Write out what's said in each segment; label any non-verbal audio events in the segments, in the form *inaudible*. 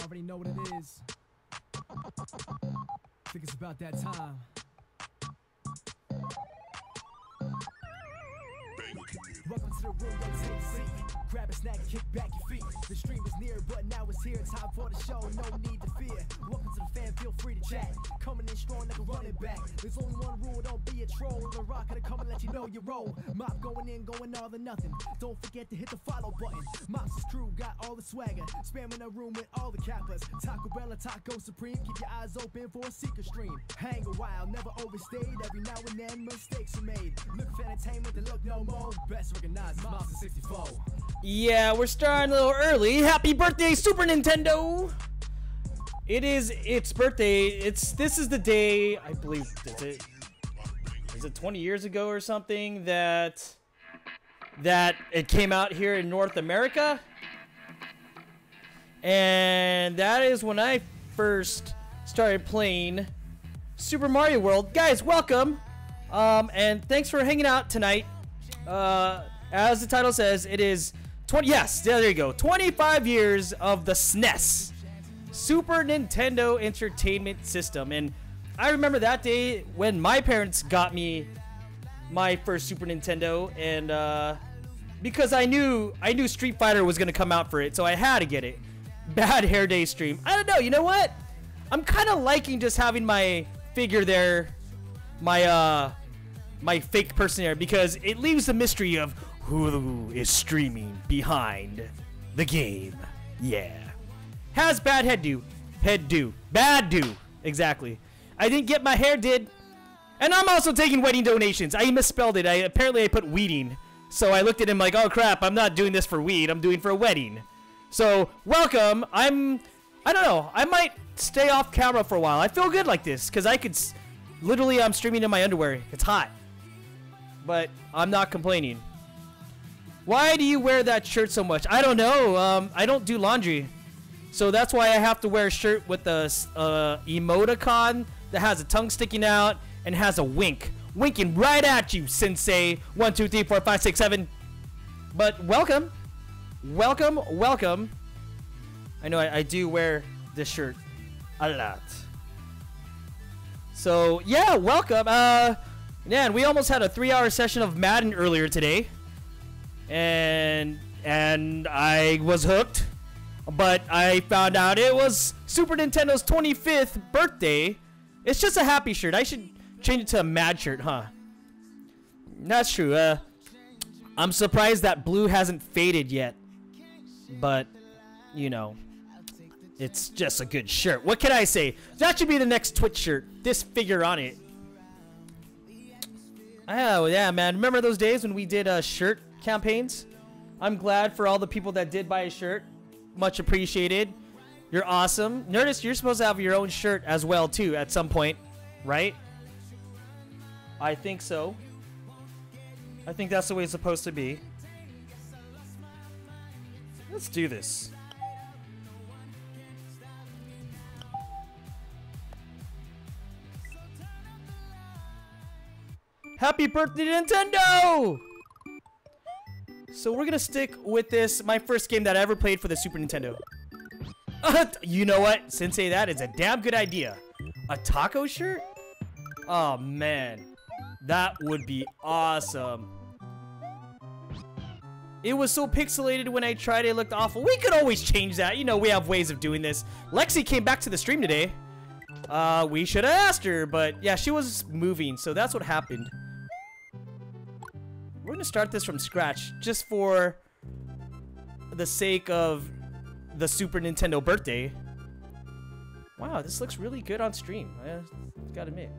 You already know what it is. Think it's about that time. Welcome to the room, yo, take a seat. Grab a snack, kick back your feet. The stream is near, but now it's here. Time for the show, no need to fear. Welcome to the fan, feel free to chat. Coming in strong like a running back. There's only one rule, don't be a troll. The rock gonna come and let you know you roll. Mop going in, going all or nothing. Don't forget to hit the follow button. Mop's crew got all the swagger. Spamming a room with all the cappers. Taco Bell, Taco Supreme. Keep your eyes open for a secret stream. Hang a while, never overstayed. Every now and then mistakes are made. Look for entertainment and look no more. Best recognized, Mopster 64. Yeah, we're starting a little early. Happy birthday, Super Nintendo! It is its birthday. It's this is the day I believe is it is it 20 years ago or something that that it came out here in North America. And that is when I first started playing Super Mario World. Guys, welcome. Um, and thanks for hanging out tonight. Uh, as the title says, it is 20. Yes, there you go. 25 years of the SNES, Super Nintendo Entertainment System, and I remember that day when my parents got me my first Super Nintendo, and uh, because I knew I knew Street Fighter was gonna come out for it, so I had to get it. Bad hair day stream. I don't know. You know what? I'm kind of liking just having my figure there, my uh, my fake person there because it leaves the mystery of who is streaming behind the game. Yeah. Has bad head do. Head do. Bad do. Exactly. I didn't get my hair did. And I'm also taking wedding donations. I misspelled it. I apparently I put weeding. So I looked at him like, oh crap, I'm not doing this for weed. I'm doing for a wedding. So welcome. I'm. I don't know. I might stay off camera for a while. I feel good like this because I could. Literally, I'm streaming in my underwear. It's hot. But I'm not complaining. Why do you wear that shirt so much? I don't know. Um, I don't do laundry. So that's why I have to wear a shirt with a uh, emoticon that has a tongue sticking out and has a wink. Winking right at you, Sensei. One, two, three, four, five, six, seven. But welcome. Welcome, welcome. I know I, I do wear this shirt a lot. So, yeah, welcome. Uh, man, we almost had a three hour session of Madden earlier today and and I was hooked. But I found out it was Super Nintendo's 25th birthday. It's just a happy shirt. I should change it to a mad shirt, huh? That's true. Uh, I'm surprised that blue hasn't faded yet. But, you know, it's just a good shirt. What can I say? That should be the next Twitch shirt. This figure on it. Oh yeah, man! Remember those days when we did a shirt campaigns? I'm glad for all the people that did buy a shirt. Much appreciated. You're awesome. Nerdist, you're supposed to have your own shirt as well too at some point, right? I think so. I think that's the way it's supposed to be. Let's do this. Happy birthday, Nintendo! So we're gonna stick with this, my first game that I ever played for the Super Nintendo. Uh, you know what? Sensei, that is a damn good idea. A taco shirt? Oh man, that would be awesome. It was so pixelated when I tried it, it looked awful. We could always change that. You know, we have ways of doing this. Lexi came back to the stream today. Uh, we should have asked her, but yeah, she was moving, so that's what happened. We're gonna start this from scratch, just for the sake of the Super Nintendo birthday. Wow, this looks really good on stream. Uh, I gotta admit.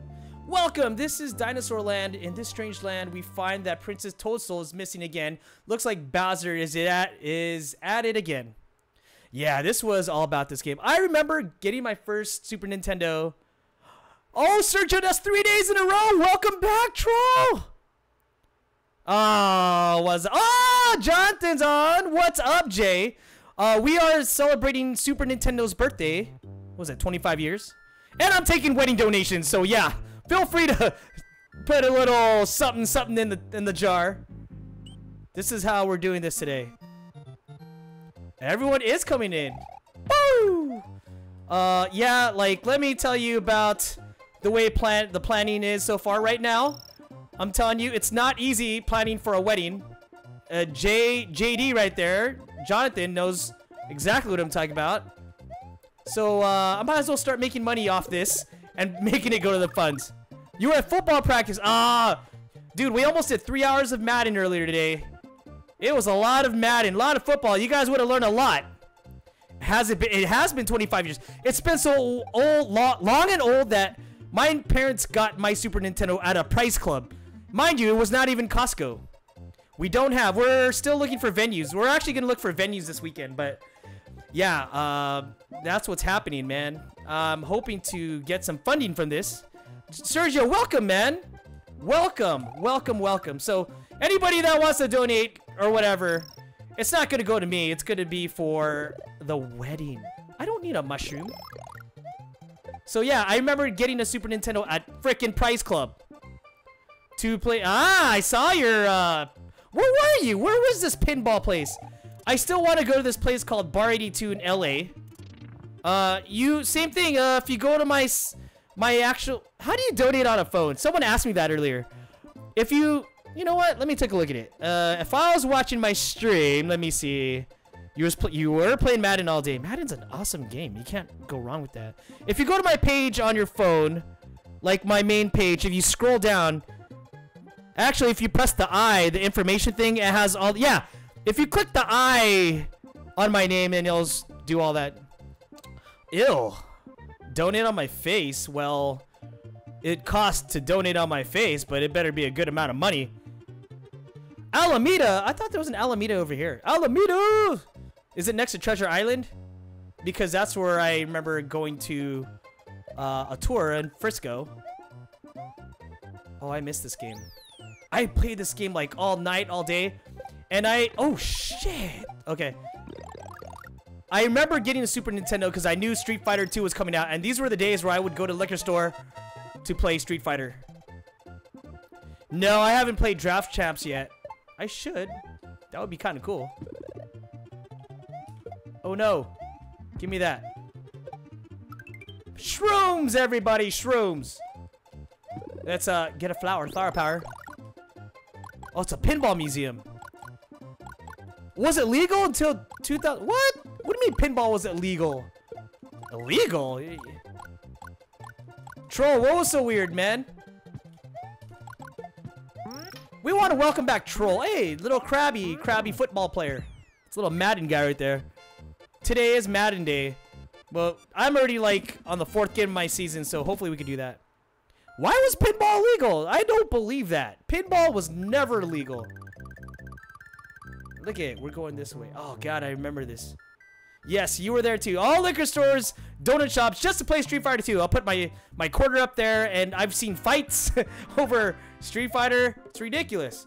Welcome! This is Dinosaur Land. In this strange land, we find that Princess Toadstool is missing again. Looks like Bowser is at is at it again. Yeah, this was all about this game. I remember getting my first Super Nintendo. Oh, Sergio, that's three days in a row. Welcome back, troll. Oh, was oh Jonathan's on. What's up, Jay? Uh, we are celebrating Super Nintendo's birthday. What was it 25 years? And I'm taking wedding donations, so yeah, feel free to *laughs* put a little something something in the in the jar. This is how we're doing this today. Everyone is coming in. Woo! Uh, yeah, like let me tell you about the way plan the planning is so far right now. I'm telling you, it's not easy planning for a wedding. Uh, J JD right there, Jonathan knows exactly what I'm talking about. So uh, I might as well start making money off this and *laughs* making it go to the funds. You were at football practice. Ah, dude, we almost did three hours of Madden earlier today. It was a lot of Madden, a lot of football. You guys would have learned a lot. Has it been? It has been 25 years. It's been so old, long, long and old that my parents got my Super Nintendo at a price club. Mind you, it was not even Costco. We don't have. We're still looking for venues. We're actually gonna look for venues this weekend, but yeah, uh, that's what's happening, man. I'm hoping to get some funding from this. Sergio, welcome, man. Welcome, welcome, welcome. So anybody that wants to donate or whatever, it's not gonna go to me. It's gonna be for the wedding. I don't need a mushroom. So yeah, I remember getting a Super Nintendo at frickin' Price Club to play. Ah, I saw your. Uh, where were you? Where was this pinball place? I still want to go to this place called Bar 82 in LA. Uh, you same thing. Uh, if you go to my my actual, how do you donate on a phone? Someone asked me that earlier. If you, you know what? Let me take a look at it. Uh, if I was watching my stream, let me see. You was you were playing Madden all day. Madden's an awesome game. You can't go wrong with that. If you go to my page on your phone, like my main page, if you scroll down, actually, if you press the I, the information thing, it has all. Yeah, if you click the I on my name, and it'll do all that. Ew. Donate on my face. Well, it costs to donate on my face, but it better be a good amount of money. Alameda. I thought there was an Alameda over here. Alameda. Is it next to Treasure Island? Because that's where I remember going to uh, a tour in Frisco. Oh, I missed this game. I played this game like all night, all day. And I... Oh, shit. Okay. I remember getting a Super Nintendo because I knew Street Fighter 2 was coming out. And these were the days where I would go to liquor store to play Street Fighter. No, I haven't played Draft Champs yet. I should. That would be kind of cool. Oh no. Give me that. Shrooms, everybody, shrooms. Let's uh get a flower, flower power. Oh, it's a pinball museum. Was it legal until 2000? What? What do you mean pinball was illegal? Illegal? Troll, what was so weird, man? We want to welcome back Troll. Hey, little crabby, crabby football player. It's a little Madden guy right there. Today is Madden Day. Well, I'm already like on the fourth game of my season, so hopefully we can do that. Why was pinball legal? I don't believe that. Pinball was never legal. Look at it. We're going this way. Oh, God, I remember this. Yes, you were there too. All liquor stores, donut shops, just to play Street Fighter 2. I'll put my, my quarter up there, and I've seen fights *laughs* over Street Fighter. It's ridiculous.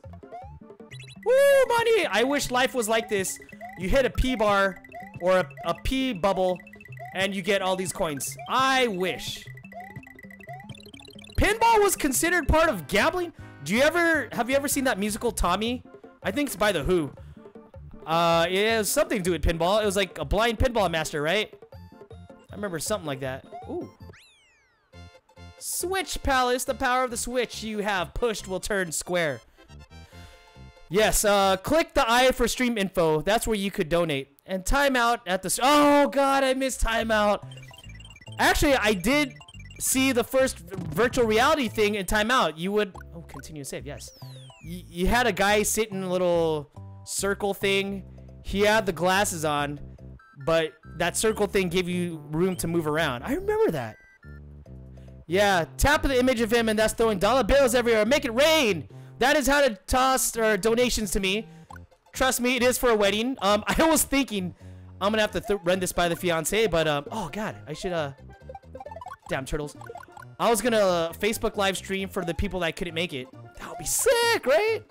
Woo, money! I wish life was like this. You hit a P bar or a, a P bubble, and you get all these coins. I wish. Pinball was considered part of gambling? Do you ever, have you ever seen that musical Tommy? I think it's by The Who. Uh, it has something to do with pinball. It was like a blind pinball master, right? I remember something like that. Ooh. Switch Palace, the power of the switch you have pushed will turn square. Yes, uh, click the I for stream info. That's where you could donate. And timeout at the... Oh, God, I missed timeout. Actually, I did see the first virtual reality thing in timeout. You would... Oh, continue to save, yes. Y you had a guy sitting in a little circle thing. He had the glasses on, but that circle thing gave you room to move around. I remember that. Yeah, tap the image of him and that's throwing dollar bills everywhere. Make it rain. That is how to toss or donations to me. Trust me, it is for a wedding. Um, *laughs* I was thinking I'm gonna have to run this by the fiance, but um, oh god, I should uh, damn turtles. I was gonna uh, Facebook live stream for the people that couldn't make it. That would be sick, right?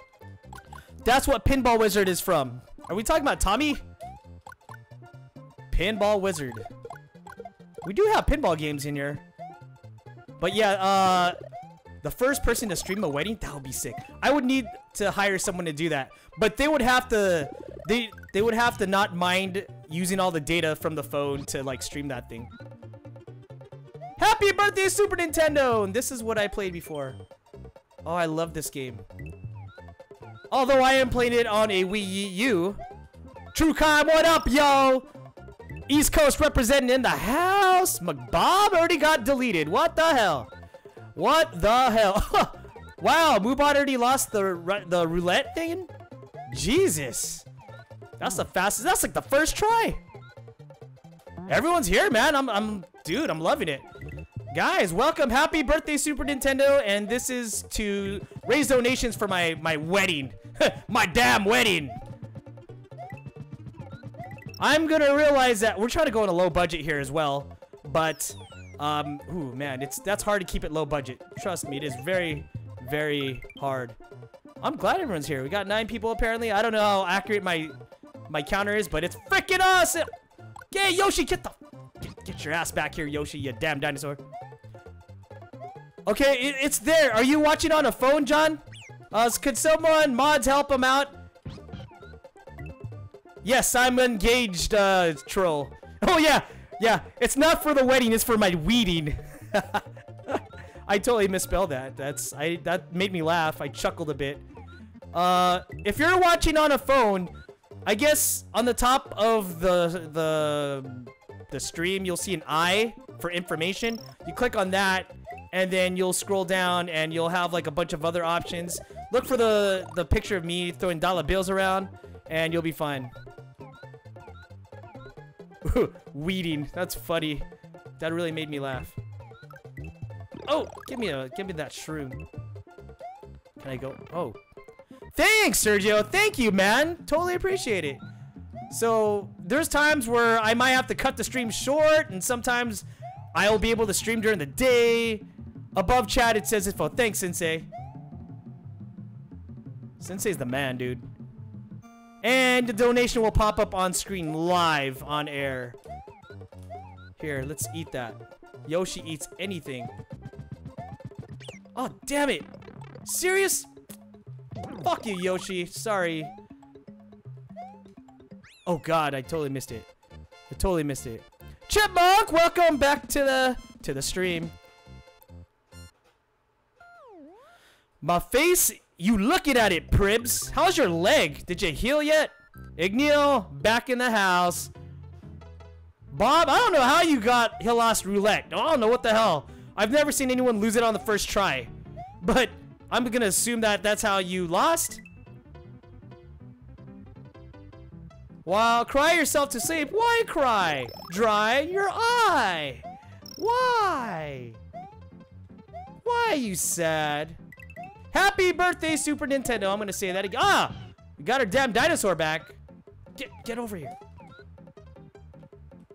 That's what Pinball Wizard is from. Are we talking about Tommy? Pinball Wizard. We do have pinball games in here. But yeah, uh, the first person to stream a wedding, that would be sick. I would need to hire someone to do that. But they would have to, they, they would have to not mind using all the data from the phone to like stream that thing. Happy birthday, Super Nintendo! And this is what I played before. Oh, I love this game. Although I am playing it on a Wii U. True Crime, what up, yo? East Coast representing in the house. McBob already got deleted. What the hell? What the hell? *laughs* wow, Moobot already lost the the roulette thing? Jesus. That's the fastest. That's like the first try. Everyone's here, man. I'm, I'm, dude, I'm loving it. Guys, welcome. Happy birthday, Super Nintendo. And this is to raise donations for my, my wedding. *laughs* my damn wedding. I'm gonna realize that we're trying to go on a low budget here as well. But, um, ooh, man, it's that's hard to keep it low budget. Trust me, it is very, very hard. I'm glad everyone's here. We got nine people apparently. I don't know how accurate my my counter is, but it's freaking awesome. Yeah, Yoshi, get the get, your ass back here, Yoshi, you damn dinosaur. Okay, it, it's there. Are you watching on a phone, John? Uh, could someone mods help him out? Yes, I'm engaged, uh, troll. *laughs* Oh yeah, yeah. It's not for the wedding. It's for my weeding. *laughs* I totally misspelled that. That's I. That made me laugh. I chuckled a bit. Uh, if you're watching on a phone, I guess on the top of the the the stream, you'll see an eye for information. You click on that, and then you'll scroll down, and you'll have like a bunch of other options. Look for the the picture of me throwing dollar bills around, and you'll be fine. *laughs* Weeding. That's funny. That really made me laugh. Oh, give me a give me that shroom. Can I go? Oh. Thanks, Sergio. Thank you, man. Totally appreciate it. So, there's times where I might have to cut the stream short, and sometimes I'll be able to stream during the day. Above chat, it says info. Thanks, Sensei. Sensei's the man, dude. And the donation will pop up on screen live on air. Here, let's eat that. Yoshi eats anything. Oh, damn it. Serious? Fuck you, Yoshi. Sorry. Oh god, I totally missed it. I totally missed it. Chipmunk, welcome back to the to the stream. My face you looking at it, Pribs. How's your leg? Did you heal yet? Igneel, back in the house. Bob, I don't know how you got he lost roulette. I don't know what the hell. I've never seen anyone lose it on the first try. But I'm gonna assume that that's how you lost. Well, cry yourself to sleep. Why cry? Dry your eye. Why? Why are you sad? Happy birthday, Super Nintendo. I'm gonna say that again. Ah! We got our damn dinosaur back. Get get over here.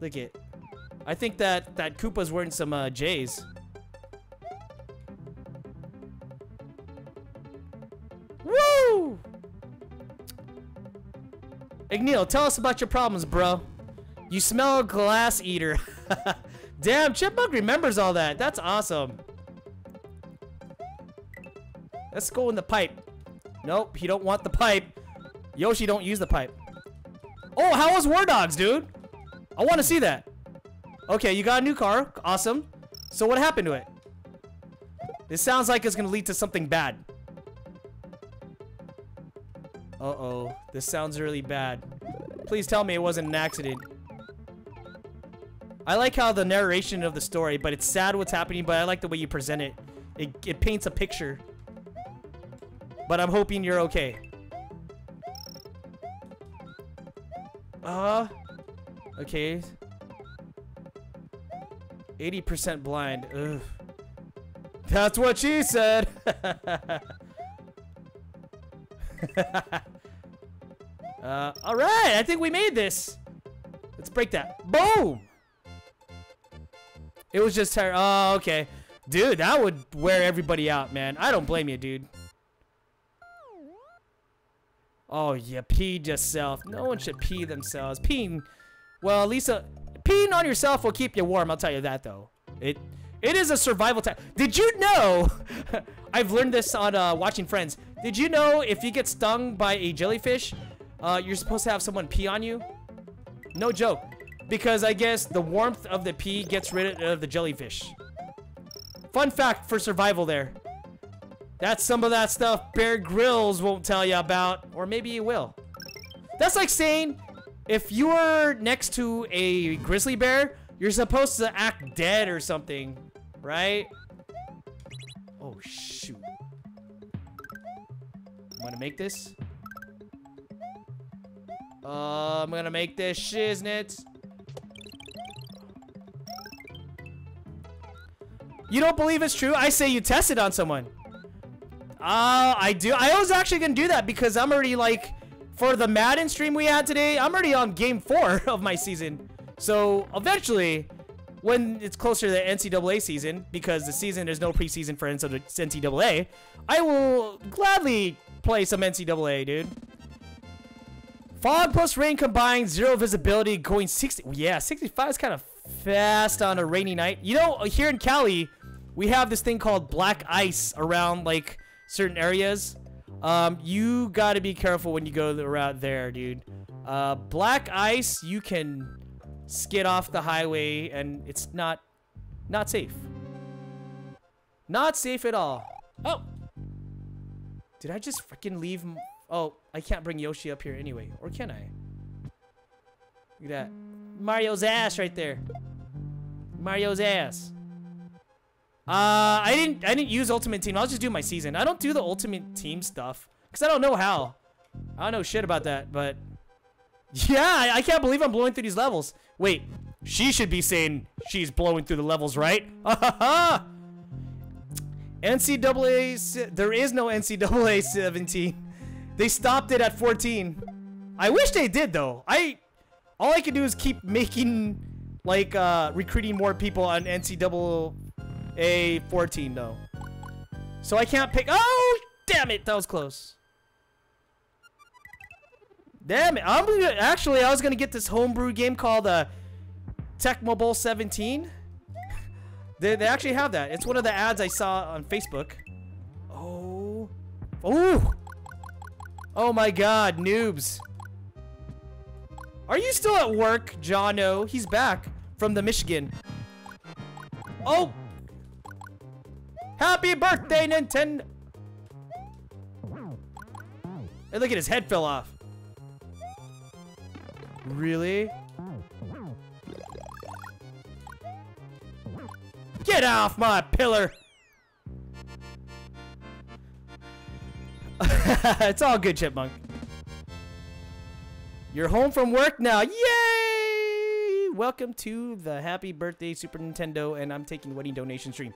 Look it. I think that that Koopa's wearing some uh, J's. Woo! Igneel, tell us about your problems, bro. You smell glass eater. *laughs* Damn, Chipmunk remembers all that. That's awesome. Let's go in the pipe. Nope, he don't want the pipe. Yoshi, don't use the pipe. Oh, how was War Dogs, dude? I want to see that. Okay, you got a new car. Awesome. So what happened to it? This sounds like it's going to lead to something bad. Uh-oh. This sounds really bad. Please tell me it wasn't an accident. I like how the narration of the story, but it's sad what's happening, but I like the way you present it. It, it paints a picture. But I'm hoping you're okay. Uh, okay. 80% blind. Ugh. That's what she said. *laughs* *laughs* uh, all right, I think we made this. Let's break that. Boom. It was just her. Oh, okay. Dude, that would wear everybody out, man. I don't blame you, dude. Oh, you peed yourself. No one should pee themselves. Peeing, well, Lisa, peeing on yourself will keep you warm. I'll tell you that, though. It, it is a survival tactic. Did you know? *laughs* I've learned this on uh, watching Friends. Did you know if you get stung by a jellyfish, uh, you're supposed to have someone pee on you? No joke. Because I guess the warmth of the pee gets rid of the jellyfish. Fun fact for survival there. That's some of that stuff Bear Grylls won't tell you about, or maybe he will. That's like saying if you are next to a grizzly bear, you're supposed to act dead or something, right? Oh, shoot. I'm gonna make this. Uh, I'm gonna make this shiznit. You don't believe it's true? I say you test it on someone. Uh, I do. I was actually gonna do that because I'm already like, for the Madden stream we had today, I'm already on game four *laughs* of my season. So eventually, when it's closer to the NCAA season, because the season there's no preseason for NCAA, I will gladly play some NCAA, dude. Fog plus rain combined, zero visibility, going 60. Yeah, 65 is kind of fast on a rainy night. You know, here in Cali, we have this thing called black ice around like certain areas. Um, you got to be careful when you go around there, dude. Uh, black ice, you can skid off the highway and it's not not safe. Not safe at all. Oh. Did I just freaking leave Oh, I can't bring Yoshi up here anyway. Or can I? Look at that. Mario's ass right there. Mario's ass. Uh, I didn't I didn't use Ultimate Team. I'll just do my season. I don't do the Ultimate Team stuff. Because I don't know how. I don't know shit about that, but... *laughs* Yeah, I, I can't believe I'm blowing through these levels. Wait, she should be saying she's blowing through the levels, right? *laughs* NCAA... There is no NCAA 17. They stopped it at 14. I wish they did though. I all I can do is keep making like uh recruiting more people on NCAA 14 though. So I can't pick Oh, damn it. That was close. Damn it. I'm gonna, actually I was to get this homebrew game called uh Tecmo Bowl 17. They, they actually have that. It's one of the ads I saw on Facebook. Oh. Oh. Oh my god, noobs. Are you still at work, Jono? He's back from the Michigan. Oh! Happy birthday, Nintendo! Hey, look at his head fell off. Really? Get off my pillar! *laughs* it's all good, Chipmunk. You're home from work now. Yay! Welcome to the Happy Birthday Super Nintendo, and I'm taking wedding donation stream.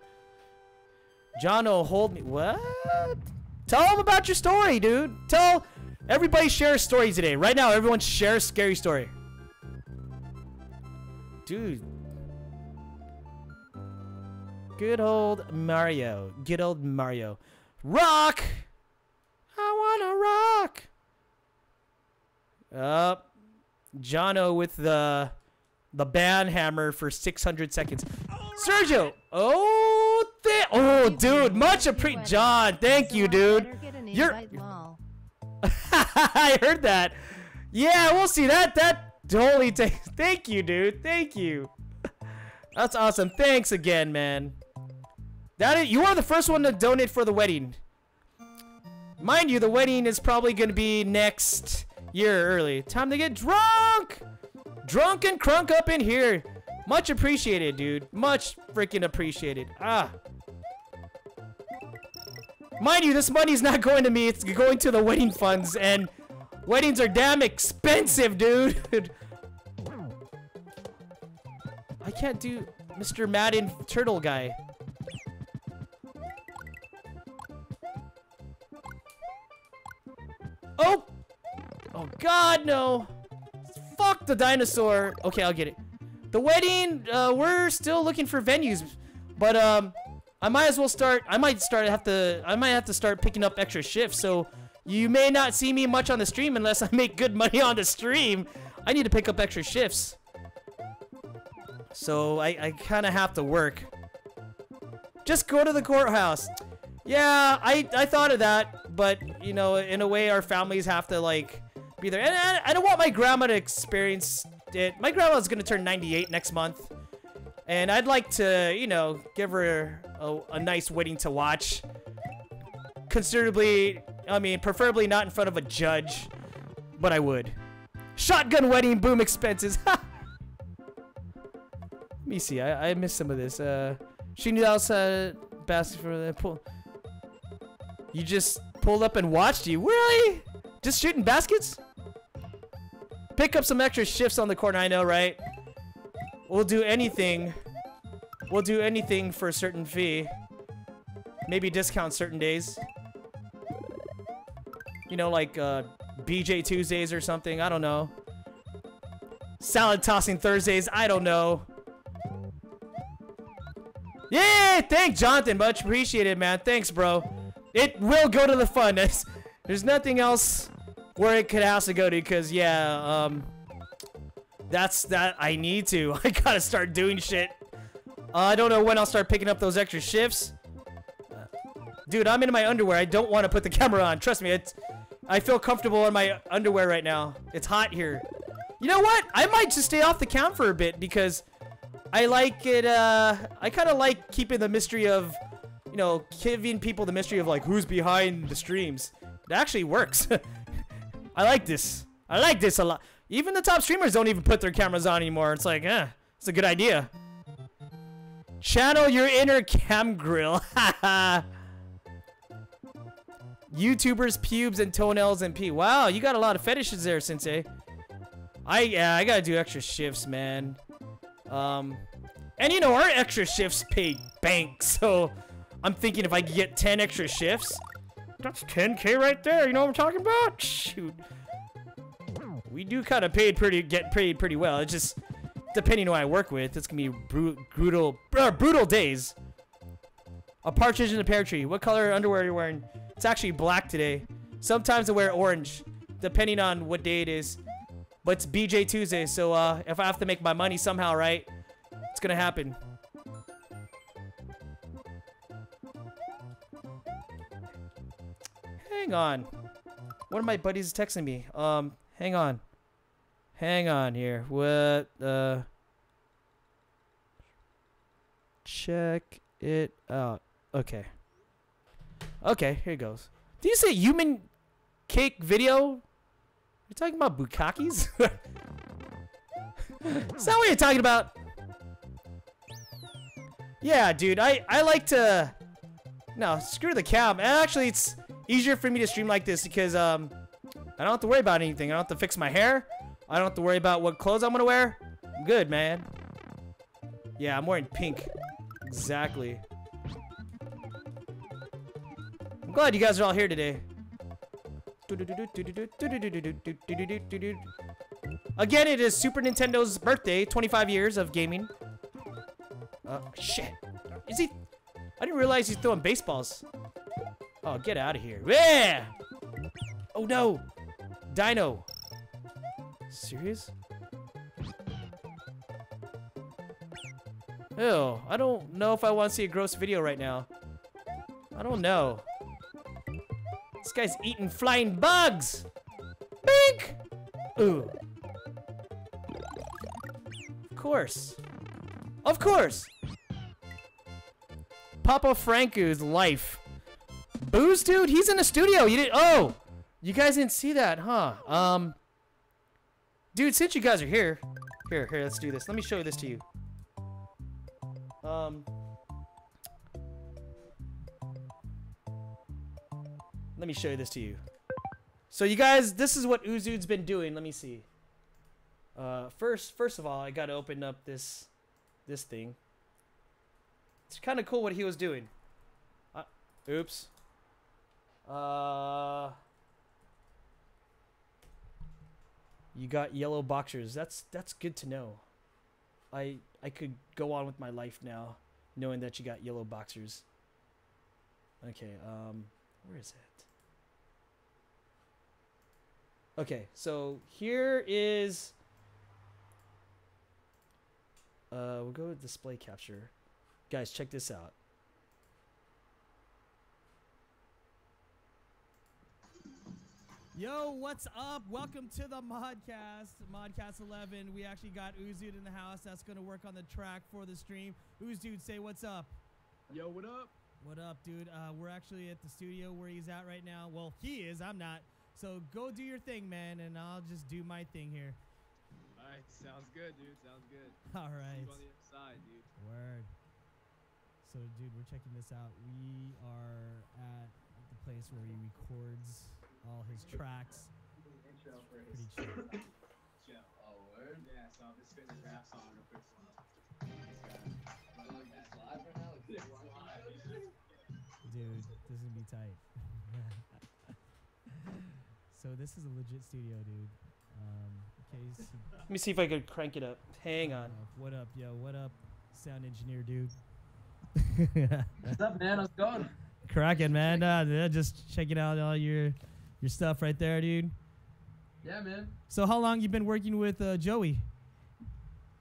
Jono, hold me. What? Tell them about your story, dude. Tell everybody share a story today. Right now, everyone share a scary story. Dude. Good old Mario. Good old Mario. Rock! I wanna rock. Up, uh, Jono with the the band hammer for 600 seconds. Sergio, oh, oh, dude, much appreciated. John, thank you, dude. You're. *laughs* I heard that. Yeah, we'll see that. That totally takes. *laughs* Thank you, dude. Thank you. That's awesome. Thanks again, man. That is, you are the first one to donate for the wedding. Mind you, the wedding is probably going to be next year early. Time to get drunk! Drunk and crunk up in here. Much appreciated, dude. Much freaking appreciated. Ah. Mind you, this money's not going to me. It's going to the wedding funds, and weddings are damn expensive, dude. *laughs* I can't do Mr. Madden Turtle guy. Oh! Oh god, no! Fuck the dinosaur! Okay, I'll get it. The wedding, uh, we're still looking for venues, but, um, I might as well start, I might start, have to, I might have to start picking up extra shifts, so you may not see me much on the stream unless I make good money on the stream. I need to pick up extra shifts. So I, I kind of have to work. Just go to the courthouse. Yeah, I, I thought of that, but, you know, in a way, our families have to, like, be there. And I, I don't want my grandma to experience it. My grandma's gonna turn 98 next month. And I'd like to, you know, give her a, a nice wedding to watch. Considerably, I mean, preferably not in front of a judge, but I would. Shotgun wedding, boom expenses. *laughs* Let me see. I, I missed some of this. Uh, shooting outside basket for the pool. You just pulled up and watched you. Really? Just shooting baskets? Pick up some extra shifts on the corner. I know, right? We'll do anything. We'll do anything for a certain fee. Maybe discount certain days. You know, like uh, BJ Tuesdays or something. I don't know. Salad tossing Thursdays. I don't know. Yeah, thanks, Jonathan. Much appreciated, man. Thanks, bro. It will go to the fund. There's, nothing else where it could to go to, because, yeah, um, that's that. I need to. *laughs* I gotta start doing shit. Uh, I don't know when I'll start picking up those extra shifts. Dude, I'm in my underwear. I don't want to put the camera on. Trust me, it's, I feel comfortable in my underwear right now. It's hot here. You know what? I might just stay off the count for a bit because I like it, uh, I kind of like keeping the mystery of, you know, giving people the mystery of, like, who's behind the streams. It actually works. *laughs* I like this. I like this a lot. Even the top streamers don't even put their cameras on anymore. It's like, eh, it's a good idea. Channel your inner cam grill. *laughs* YouTubers, pubes, and toenails and pee. Wow, you got a lot of fetishes there, Sensei. I yeah, I gotta do extra shifts, man. Um, and you know our extra shifts pay bank, *laughs* so I'm thinking if I get 10 extra shifts, that's 10k right there. You know what I'm talking about? Shoot, we do kind of paid pretty get paid pretty well. It's just depending on who I work with, it's gonna be bru brutal uh, brutal days. A partridge in a pear tree. What color underwear are you wearing? It's actually black today. Sometimes I wear orange, depending on what day it is. But it's BJ Tuesday, so uh, if I have to make my money somehow, right, it's gonna happen. Hang on. One of my buddies is texting me. Um, hang on. Hang on here. What, uh... Check it out. Okay. Okay, here it goes. Do you say human cake video? You're talking about bukakis? *laughs* Is that what you're talking about? Yeah, dude, I, I like to... No, screw the cam. Actually, it's easier for me to stream like this because um, I don't have to worry about anything. I don't have to fix my hair. I don't have to worry about what clothes I'm to wear. I'm good, man. Yeah, I'm wearing pink. Exactly. I'm glad you guys are all here today. Again, it is Super Nintendo's birthday, 25 years of gaming. Uh, shit. Is he? I didn't realize he's throwing baseballs. Oh, get out of here. Yeah! Oh no! Dino. Serious? Ew, I don't know if I want to see a gross video right now. I don't know. This guy's eating flying bugs! Bink! Ooh. Of course. Of course! Papa Franco's life. Booze, dude? He's in the studio. You didn't- Oh! You guys didn't see that, huh? Um... Dude, since you guys are here... Here, here, let's do this. Let me show this to you. Um... Let me show you this to you. So you guys, this is what Uzu's been doing. Let me see. Uh, first, first of all, I gotta open up this, this thing. It's kind of cool what he was doing. Uh, oops. Uh, you got yellow boxers. That's that's good to know. I I could go on with my life now, knowing that you got yellow boxers. Okay. Um, where is it? Okay, so here is. Uh, we'll go with display capture. Guys, check this out. Yo, what's up? Welcome to the Modcast, Modcast 11. We actually got Uzud in the house that's going to work on the track for the stream. Uzud, say what's up. Yo, what up? What up, dude? Uh, we're actually at the studio where he's at right now. Well, he is. I'm not. So go do your thing, man, and I'll just do my thing here. All right, sounds good, dude. Sounds good. *laughs* All right. On the inside, dude. Word. So, dude, we're checking this out. We are at the place where he records all his tracks. Pretty chill. Yeah. Oh, word? Yeah, so I'm just spitting this rap song real quick. It's live right now? Like, it's live? Dude, this is gonna be tight. *laughs* so this is a legit studio, dude. Um, case. Let me see if I could crank it up. Hang on. What up, yo? What up, sound engineer, dude? What's up, man? How's it going? Cracking, man. Uh, just checking out all your your stuff right there, dude. Yeah, man. So how long you been working with uh, Joey?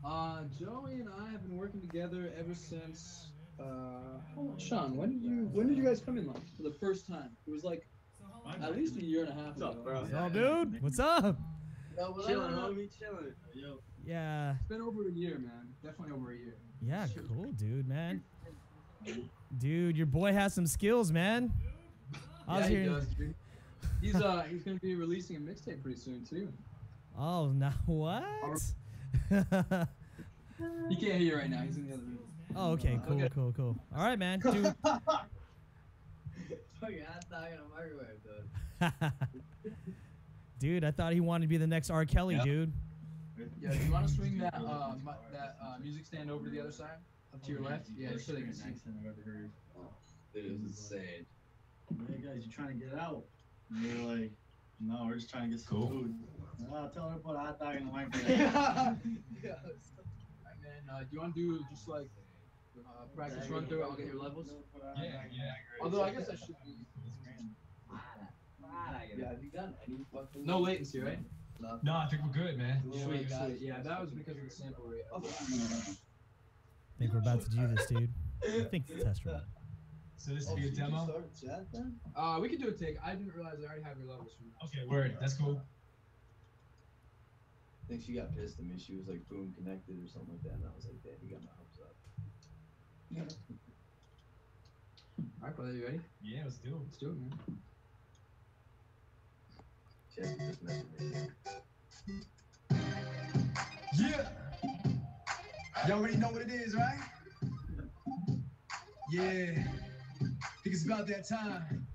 Uh, Joey and I have been working together ever since. Uh, oh, Sean, when did you when did you guys come in like for the first time? It was like at least a year and a half What's up, ago. bro? What's up, dude? What's up? chilling, homie, chilling. Yo, Yeah, it's been over a year, man. Definitely over a year. yeah, cool, dude, man. Dude, your boy has some skills, man. I was yeah, he hearing. does, dude. He's uh he's gonna be releasing a mixtape pretty soon too. Oh, now what? *laughs* He can't hear you right now. He's in the other room. oh, okay, cool, Okay. cool, cool. All right, man, dude. Fucking hot dog in a microwave, dude. *laughs* dude, I thought he wanted to be the next R. Kelly, Yep. dude. Yeah, do you want to swing that uh mu- that uh, music stand over to the other side, up to your left? Yeah, just so they can see. I've ever heard. Dude, it was insane. Hey guys, you're trying to get out? And they're like, no, we're just trying to get some Cool. food. Ah, tell her to put a hot dog in the microwave. *laughs* yeah. Alright, man. Uh, do you want to do just like uh, practice run through? I'll get your levels. Yeah, yeah. Although I guess I should be. Yeah, have you done any fucking? No latency, right? No, I think we're good, man. Sweet, sweet. Yeah, that was because of the sample rate. *laughs* I think we're about to do this, dude. I think the test run. So this Oh, will be a so you demo. chat then? Uh, we can do a take. I didn't realize I already have your levels from. Okay, word. That's cool. I think she got pissed at me. She was like, boom, connected or something like that. And I was like, damn, you got my hopes up. Yeah. Alright, brother, you ready? Yeah, let's do it. Let's do it, man. She has to just message me. Yeah. Y'all already know what it is, right? *laughs* Yeah. Think it's about that time.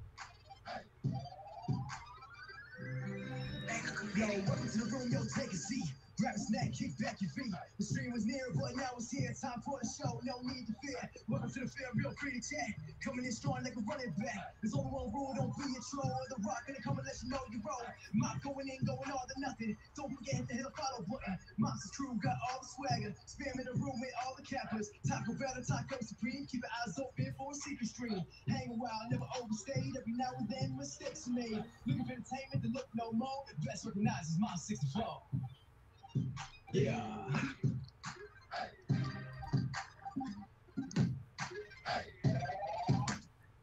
Yo, welcome to the room, yo, take a seat. Grab a snack, kick back your feet. The stream was near, but now it's here. Time for the show, no need to fear. Welcome to the fair, real free to chat. Coming in strong like a running back. There's only one rule, don't be a troll. The rock gonna come and let you know you roll. Mop going in, going all to nothing. Don't forget to hit the follow button. Monsters crew got all the swagger. Spam in the room with all the cappers. Taco Bell and Taco Supreme. Keep your eyes open for a secret stream. Hang a while, never overstayed. Every now and then mistakes are made. Looking for entertainment to look no more. Best recognized as Mom 64. Yeah.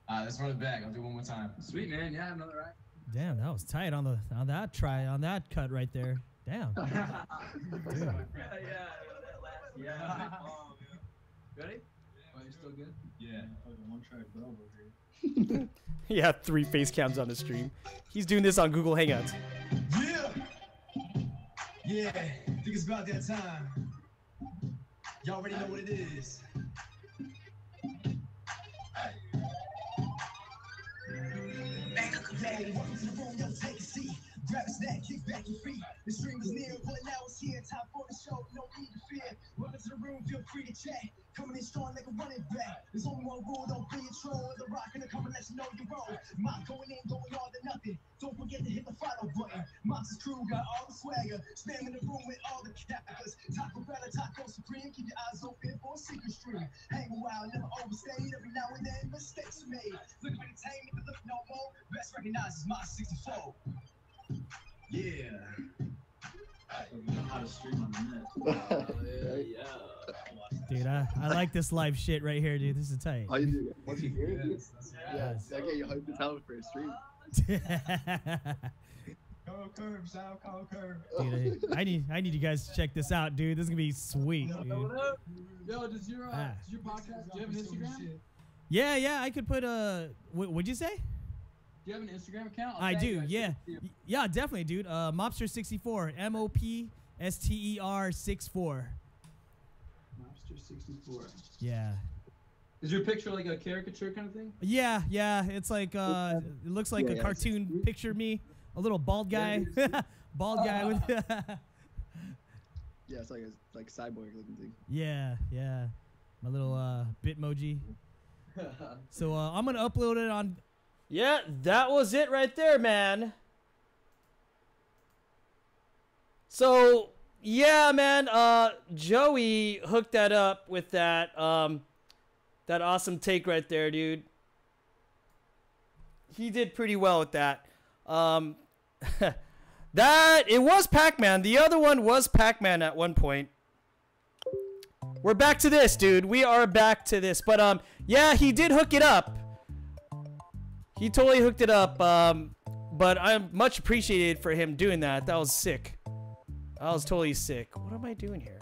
Alright, let's run it back. I'll do one more time. Sweet, man. Yeah, another right. Damn, that was tight on the on that try on that cut right there. Damn. *laughs* Dude. Yeah. Yeah. Ready? Oh, you're still good? Yeah. Oh, one track over here. *laughs* Yeah, three face cams on the stream. He's doing this on Google Hangouts. Yeah. Yeah. Think it's about that time. Y'all already know what it is. Welcome to the room, yo, take a seat. Grab a snack, kick back your feet. The stream is near, but now it's here. Time for the show, no need to fear. Welcome to the room, feel free to chat. Coming in strong like a running back. There's only one rule, don't be a troll. The rock gonna come and let you know you roll. Mop going in, going all to nothing. Don't forget to hit the follow button. Mopsters crew got all the swagger. Spamming the room with all the kappas. Taco Bell and Taco Supreme. Keep your eyes open for a secret stream. Hang a while, never overstayed. Every now and then mistakes are made. Look for entertainment, but look no more. Best recognized as my 64. Yeah. You know how to stream on the net. yeah. Dude, I, I like this live shit right here, dude. This is tight. How you do? Once you hear it, Yes, that's- yeah, Yes. I get you hyped as hell for a stream. *laughs* Kyle Curve, shout out Kyle Curve. Dude, I, I need I need you guys to check this out, dude. This is gonna be sweet, dude. Yo, does your uh, Ah. does your podcast? Do you have an Instagram? Yeah, yeah. I could put a. What would you say? Do you have an Instagram account? I'll I do. you. I Yeah, sent it to you. Y- yeah, definitely, dude. Uh, Mopster64, M O P S T E R 64. Mopster64. Yeah. Is your picture like a caricature kind of thing? Yeah, yeah. It's like uh, it looks like Yeah, a yeah. cartoon picture of me, a little bald guy, *laughs* bald guy with. *laughs* *laughs* Yeah, it's like a like cyborg looking thing. yeah, yeah. My little uh, Bitmoji. So uh, I'm gonna upload it on. Yeah, that was it right there, man. So yeah, man. Uh, Joey hooked that up with that um, that awesome take right there, dude. He did pretty well with that. Um, *laughs* that it was Pac-Man. The other one was Pac-Man at one point. We're back to this, dude. We are back to this. But um, yeah, he did hook it up. He totally hooked it up. Um, but I'm much appreciated for him doing that. That was sick. That was totally sick. What am I doing here?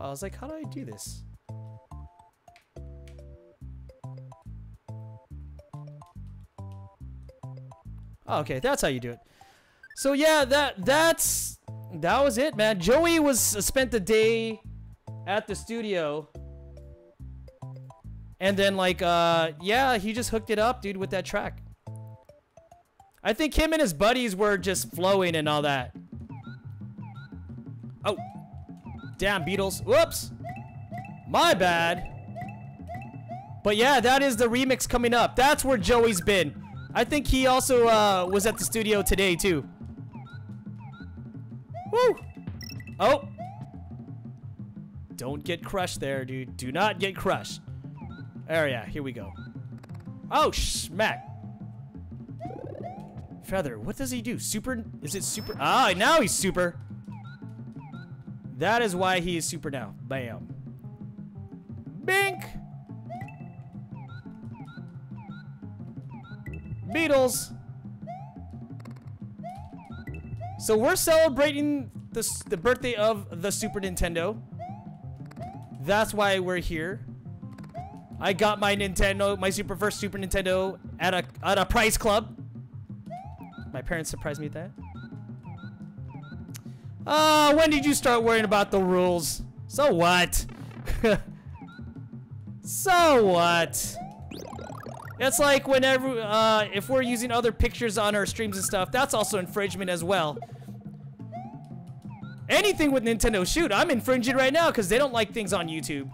I was like, how do I do this? Oh, okay, that's how you do it. So yeah, that that's that was it, man. Joey was spent the day at the studio. And then like uh yeah, he just hooked it up, dude, with that track. I think him and his buddies were just flowing and all that. Oh. Damn, Beetles. Whoops. My bad. But yeah, that is the remix coming up. That's where Joey's been. I think he also uh, was at the studio today too. Woo! Oh. Don't get crushed there, dude. Do not get crushed. There, yeah, here we go. Oh, smack. Feather, what does he do? Super, is it super? Ah, now he's super. That is why he is super now. Bam. Bink! Beetles. So we're celebrating the, the birthday of the Super Nintendo. That's why we're here. I got my Nintendo, my super first Super Nintendo at a at a price club. My parents surprised me with that. Uh, when did you start worrying about the rules? So what? *laughs* so what? It's like whenever, uh, if we're using other pictures on our streams and stuff, that's also infringement as well. Anything with Nintendo, shoot, I'm infringing right now because they don't like things on YouTube.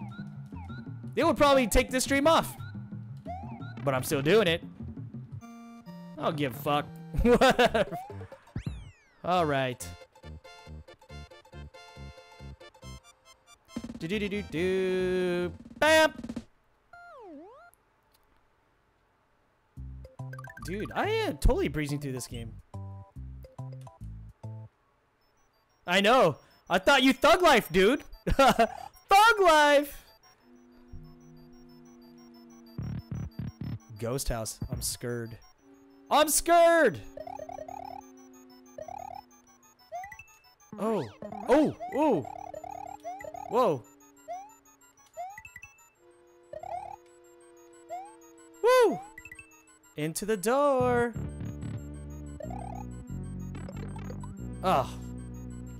They would probably take this stream off. But I'm still doing it. I don't give fuck. *laughs* All right. Do do do do do. Bam. Dude, I am totally breezing through this game. I know. I thought you thug life, dude. *laughs* thug life. Ghost house. I'm scared. I'm scared. Oh. Oh. Oh. Whoa. Woo! Into the door. Oh.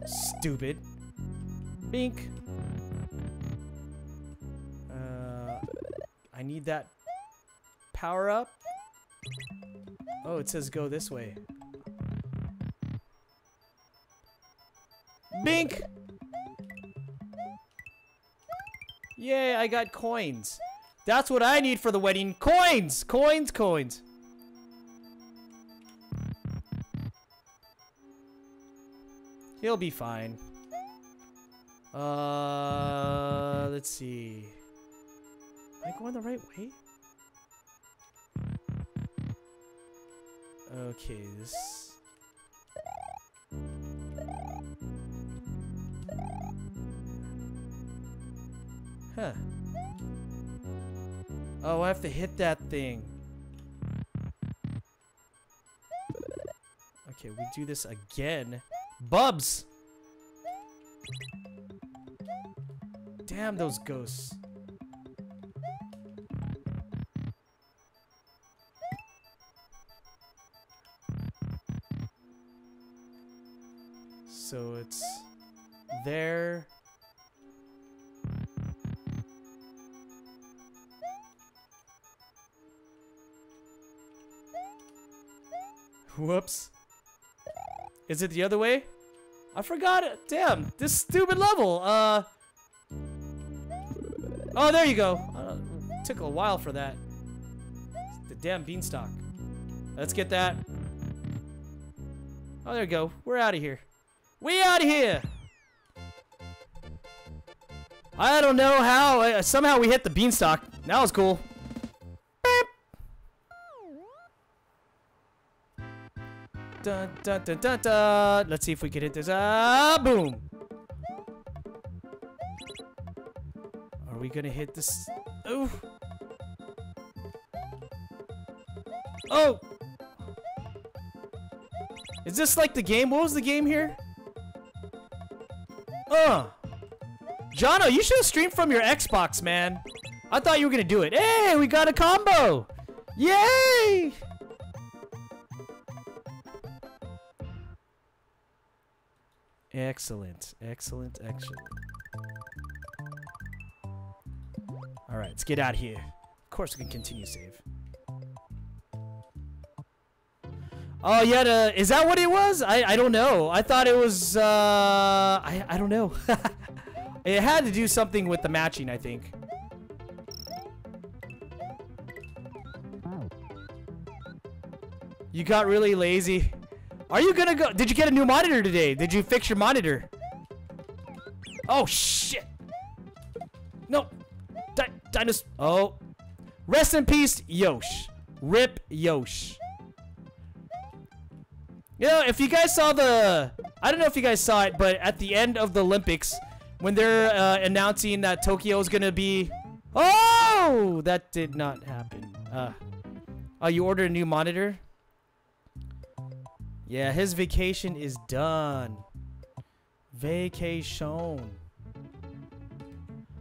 Stupid. Bink. Uh, I need that power up. Oh, it says go this way. Bink! Yay, I got coins. That's what I need for the wedding. Coins! Coins, coins. He'll be fine. Uh, let's see. Am I going the right way? Okay, this. Huh. Oh, I have to hit that thing. Okay, we do this again. Bubs! Damn those ghosts. So it's there. Whoops. Is it the other way? I forgot it. Damn, this stupid level. Uh. Oh, there you go. Uh, took a while for that. The damn beanstalk. Let's get that. Oh, there you go. We're out of here. We out of here. I don't know how. Somehow we hit the beanstalk. That was cool. Let's see if we can hit this. Ah, boom. Are we gonna hit this? Oh. Oh. Is this like the game? What was the game here? Uh. Jono, you should have streamed from your Xbox, man. I thought you were gonna do it. Hey, we got a combo! Yay! Excellent, excellent, excellent. All right, let's get out of here. Of course, we can continue save. Oh, yeah, the, is that what it was? I, I don't know. I thought it was, uh, I, I don't know. *laughs* it had to do something with the matching, I think. You got really lazy. Are you gonna go? Did you get a new monitor today? Did you fix your monitor? Oh, shit. No. Di. Oh. Rest in peace, Yosh. Rip Yosh. You know, if you guys saw the... I don't know if you guys saw it, but at the end of the Olympics, when they're uh, announcing that Tokyo is going to be... Oh! That did not happen. Uh, oh, you ordered a new monitor? Yeah, his vacation is done. Vacation.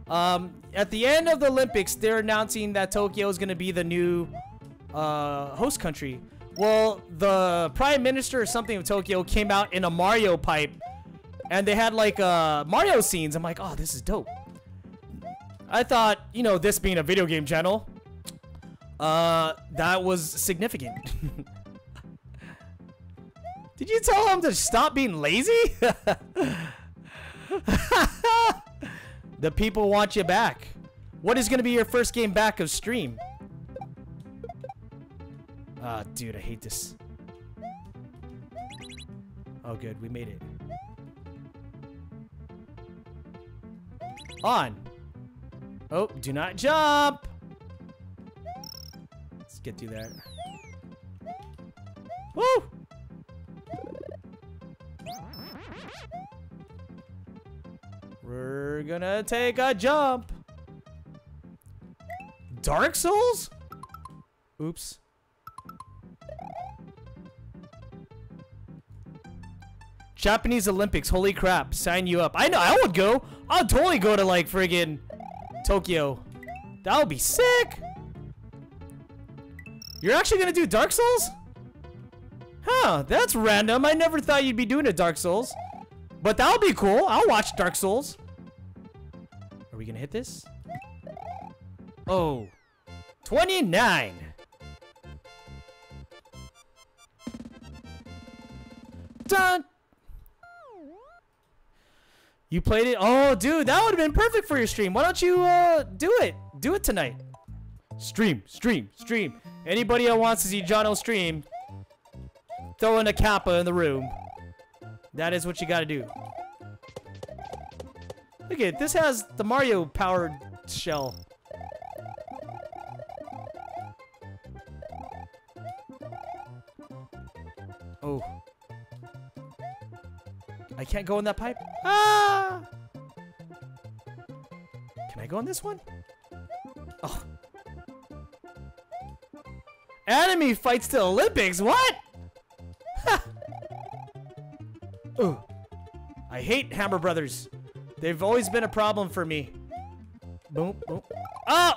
Um, at the end of the Olympics, they're announcing that Tokyo is going to be the new uh, host country. Well, the prime minister or something of Tokyo came out in a Mario pipe, and they had like uh, Mario scenes. I'm like, oh, this is dope. I thought, you know, this being a video game channel, uh, that was significant. *laughs* Did you tell him to stop being lazy? *laughs* the people want you back. What is going to be your first game back of stream? Ah, dude, I hate this. Oh, good. We made it. On. Oh, do not jump. Let's get through that. Woo! We're gonna take a jump. Dark Souls? Oops. Japanese Olympics, holy crap, sign you up. I know, I would go. I'll totally go to like friggin' Tokyo. That would be sick. You're actually gonna do Dark Souls? Huh, that's random. I never thought you'd be doing a Dark Souls. But that'll be cool. I'll watch Dark Souls. Are we gonna hit this? Oh. 29. Dun. You played it? Oh, dude, that would have been perfect for your stream. Why don't you uh, do it? Do it tonight. Stream, stream, stream. Anybody that wants to see Jono stream, throw in a kappa in the room. That is what you gotta do. Look at it. This has the Mario powered shell. Oh. I can't go in that pipe. Ah! Can I go in this one? Oh. Anime fights to Olympics. What? *laughs* Ugh. I hate Hammer Brothers. They've always been a problem for me. Boom, boom. Oh!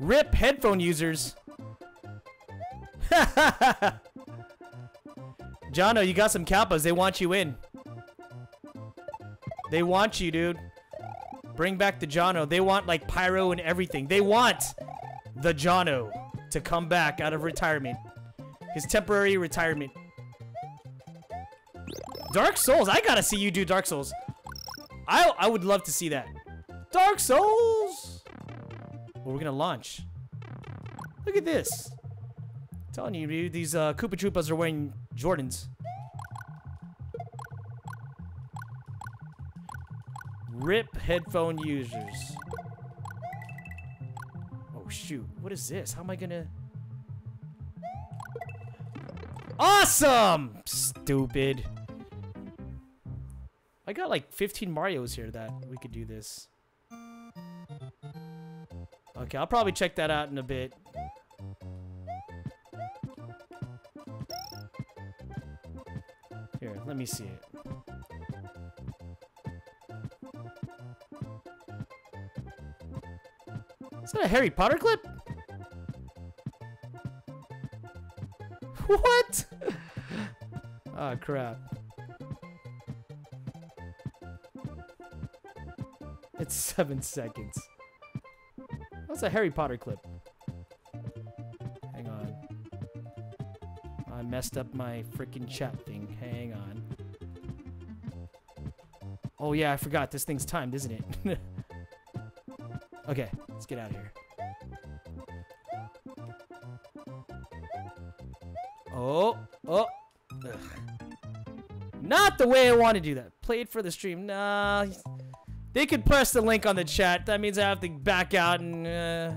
Rip headphone users. *laughs* Jono, you got some kappas. They want you in. They want you, dude. Bring back the Jono. They want like pyro and everything. They want the Jono to come back out of retirement. His temporary retirement. Dark Souls. I gotta see you do Dark Souls. I I would love to see that. Dark Souls. Well, we're gonna launch. Look at this. I'm telling you, dude, these uh, Koopa Troopas are wearing Jordans. Rip headphone users. Oh shoot, what is this? How am I gonna... Awesome! Stupid. I got like 15 Marios here that we could do this. Okay, I'll probably check that out in a bit. Here, let me see it. Is that a Harry Potter clip? *laughs* What? oh crap. It's seven seconds. That's a Harry Potter clip. Hang on. I messed up my freaking chat thing. Hang on. Oh yeah, I forgot. This thing's timed, isn't it? *laughs* okay, let's get out of here. Oh, oh. Ugh. Not the way I want to do that. Played for the stream. Nah. They could press the link on the chat. That means I have to back out and. Uh,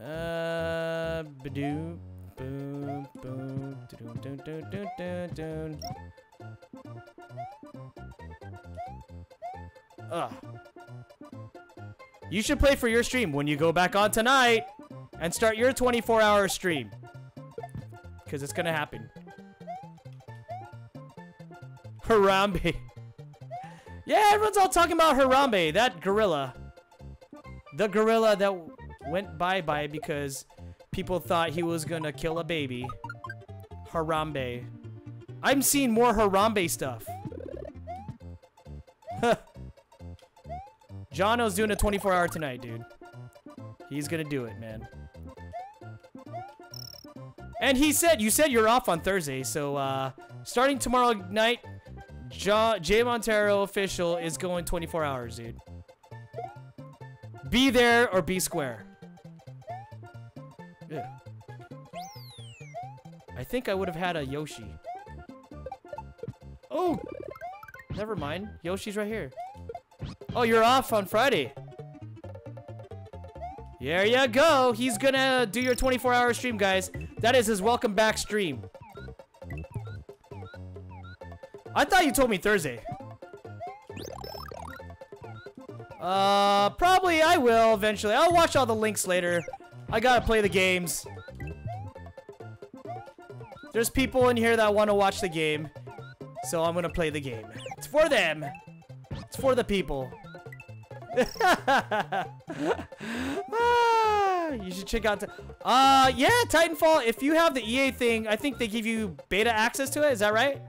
uh, boom, boom, doo doo doo doo doo doo. Ugh. You should play for your stream when you go back on tonight and start your 24 hour stream. Because it's going to happen. Harambe. *laughs* Yeah, everyone's all talking about Harambe, that gorilla. The gorilla that went bye-bye because people thought he was going to kill a baby. Harambe. I'm seeing more Harambe stuff. *laughs* Jono's doing a 24 hour tonight, dude. He's gonna do it, man. And he said, you said you're off on Thursday, so uh, starting tomorrow night, jo Jay Montero official is going 24 hours, dude. Be there or be square. I think I would have had a Yoshi. Oh! Never mind. Yoshi's right here. Oh, you're off on Friday. There you go. He's gonna do your 24 hour stream, guys. That is his welcome back stream. I thought you told me Thursday. Uh, probably I will eventually. I'll watch all the links later. I gotta play the games. There's people in here that want to watch the game. So I'm gonna play the game. It's for them. It's for the people. *laughs* you should check out. Uh, yeah, Titanfall. If you have the EA thing, I think they give you beta access to it. Is that right?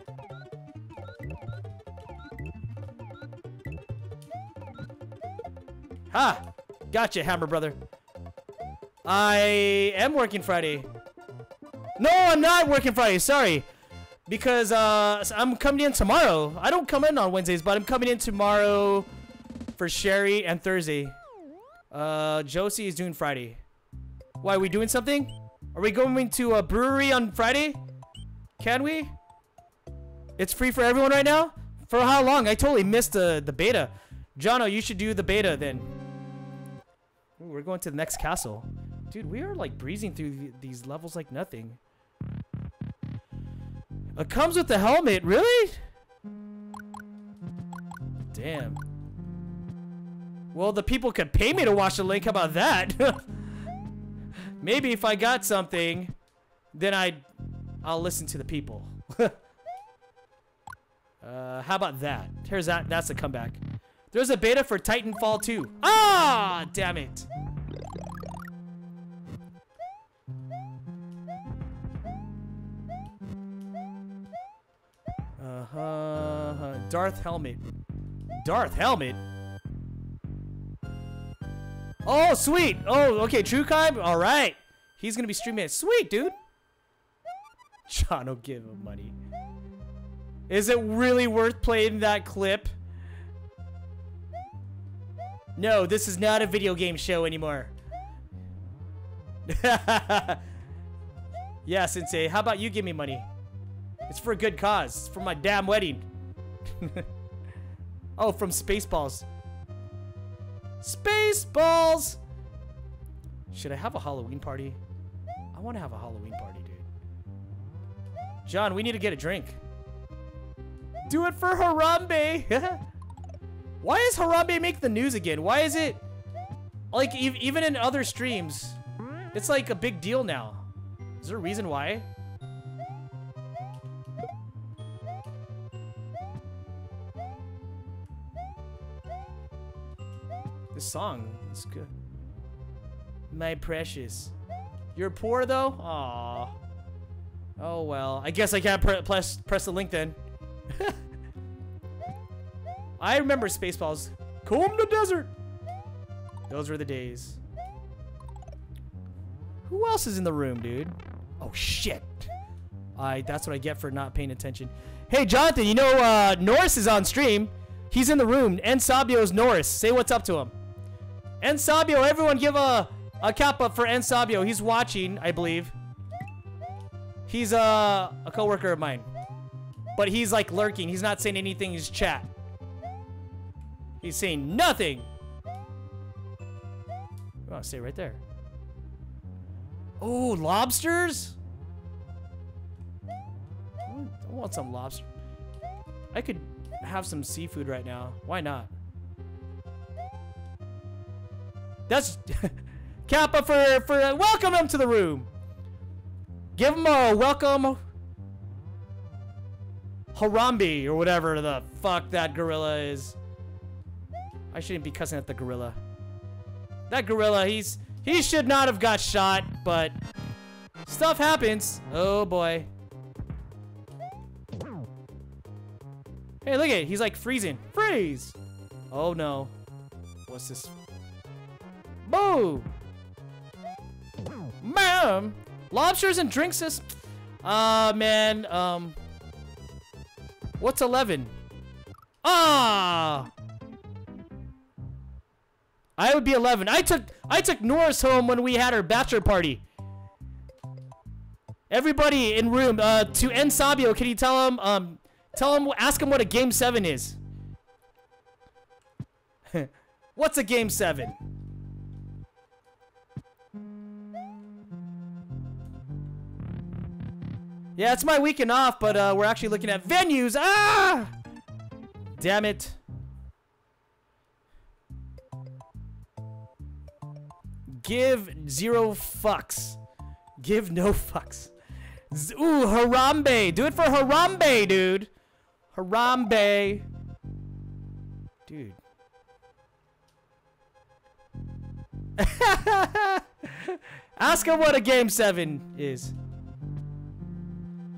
Ha! Gotcha, Hammer Brother. I am working Friday. No, I'm not working Friday. Sorry. Because uh, I'm coming in tomorrow. I don't come in on Wednesdays, but I'm coming in tomorrow for Sherry and Thursday. Uh, Josie is doing Friday. Why, are we doing something? Are we going to a brewery on Friday? Can we? It's free for everyone right now? For how long? I totally missed the, the beta. Jono, you should do the beta then. Ooh, we're going to the next castle. Dude, we are like breezing through th these levels like nothing. It comes with the helmet, really? Damn. Well, the people could pay me to watch the link. How about that? *laughs* Maybe if I got something, then I'd I'll listen to the people. *laughs* uh, how about that? Here's that. That's a comeback. There's a beta for Titanfall 2. Ah, damn it. Uh-huh. Darth Helmet. Darth Helmet? Oh, sweet. Oh, okay. True Kai. All right. He's going to be streaming it. Sweet, dude. John will give him money. Is it really worth playing that clip? No, this is not a video game show anymore. *laughs* yeah, Sensei. How about you give me money? It's for a good cause. It's for my damn wedding. *laughs* oh, from Spaceballs. Spaceballs! Should I have a Halloween party? I want to have a Halloween party, dude. John, we need to get a drink. Do it for Harambe! *laughs* Why does Harambe make the news again? Why is it... Like, e even in other streams, it's like a big deal now. Is there a reason why? Song It's good. My precious. You're poor though? Aw. Oh well. I guess I can't pre press, press the link then. *laughs* I remember Spaceballs. Comb the desert! Those were the days. Who else is in the room, dude? Oh shit. I that's what I get for not paying attention. Hey Jonathan, you know uh Norris is on stream. He's in the room. And Sabio's Norris. Say what's up to him. And Sabio, everyone give a a cap up for En Sabio. He's watching, I believe. He's uh, a coworker of mine. But he's like lurking. He's not saying anything in his chat. He's saying nothing. Oh, stay right there. Oh, lobsters? I want some lobster. I could have some seafood right now. Why not? That's *laughs* Kappa for for uh, welcome him to the room. Give him a welcome Harambe or whatever the fuck that gorilla is. I shouldn't be cussing at the gorilla. That gorilla, he's he should not have got shot, but stuff happens. Oh boy. Hey, look at it. He's like freezing. Freeze! Oh no. What's this? Boom! Ma'am! Lobsters and drinks is... Ah, uh, man. Um... What's 11? Ah! I would be 11. I took I took Norris home when we had our bachelor party. Everybody in room, uh, to En Sabio, can you tell him, um, tell him, ask him what a game seven is. *laughs* What's a game seven? Yeah, it's my weekend off, but uh, we're actually looking at venues. Ah! Damn it. Give zero fucks. Give no fucks. Z Ooh, Harambe. Do it for Harambe, dude. Harambe. Dude. *laughs* Ask him what a game seven is.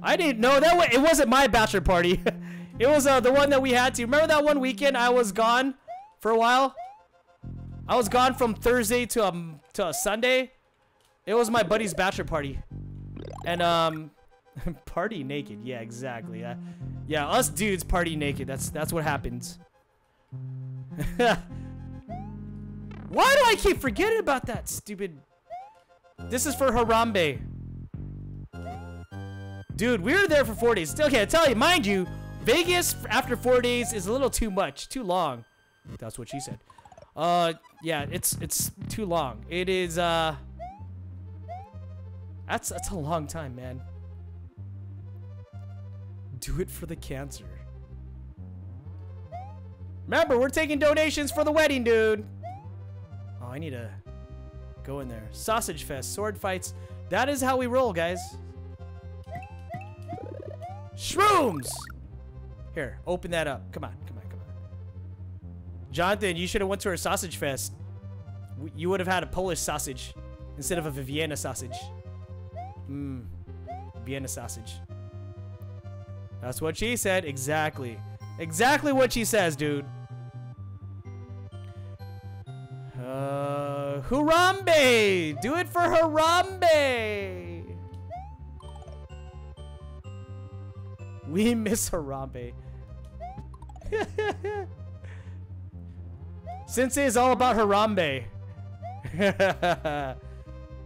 I didn't know that. Was, it wasn't my bachelor party. *laughs* it was uh, the one that we had to. Remember that one weekend I was gone for a while? I was gone from Thursday to um to a Sunday. It was my buddy's bachelor party, and um, *laughs* party naked. Yeah, exactly. Yeah, yeah. Us dudes party naked. That's that's what happens. *laughs* Why do I keep forgetting about that stupid? This is for Harambe. Dude, we were there for four days. Okay, I tell you, mind you, Vegas after four days is a little too much, too long. That's what she said. Uh, yeah, it's it's too long. It is uh. That's that's a long time, man. Do it for the cancer. Remember, we're taking donations for the wedding, dude. Oh, I need to go in there. Sausage fest, sword fights. That is how we roll, guys. Shrooms! Here, open that up. Come on, come on, come on. Jonathan, you should have went to our sausage fest. You would have had a Polish sausage instead of a Vienna sausage. Mmm. Vienna sausage. That's what she said. Exactly. Exactly what she says, dude. Uh, Harambe! Do it for Harambe! We *laughs* miss Harambe. Sensei is all about Harambe. *laughs*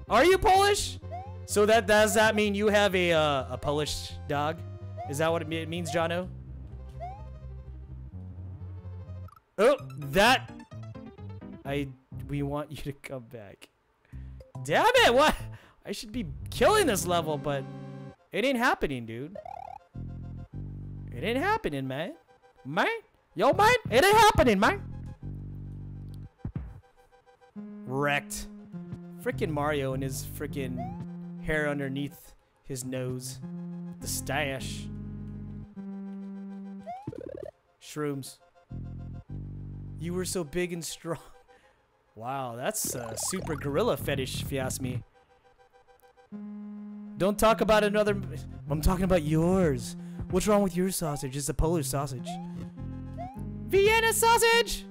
Are you Polish? So that does that mean you have a uh, a Polish dog? Is that what it, means, Jono? Oh, that I we want you to come back. Damn it! What? I should be killing this level, but it ain't happening, dude. It ain't happening, man. Man, yo, man, it ain't happening, man. Wrecked. Freaking Mario and his freaking hair underneath his nose. The stash. Shrooms. You were so big and strong. Wow, that's a super gorilla fetish, if you ask me. Don't talk about another. I'm talking about yours. What's wrong with your sausage? It's a Polish sausage. Vienna sausage!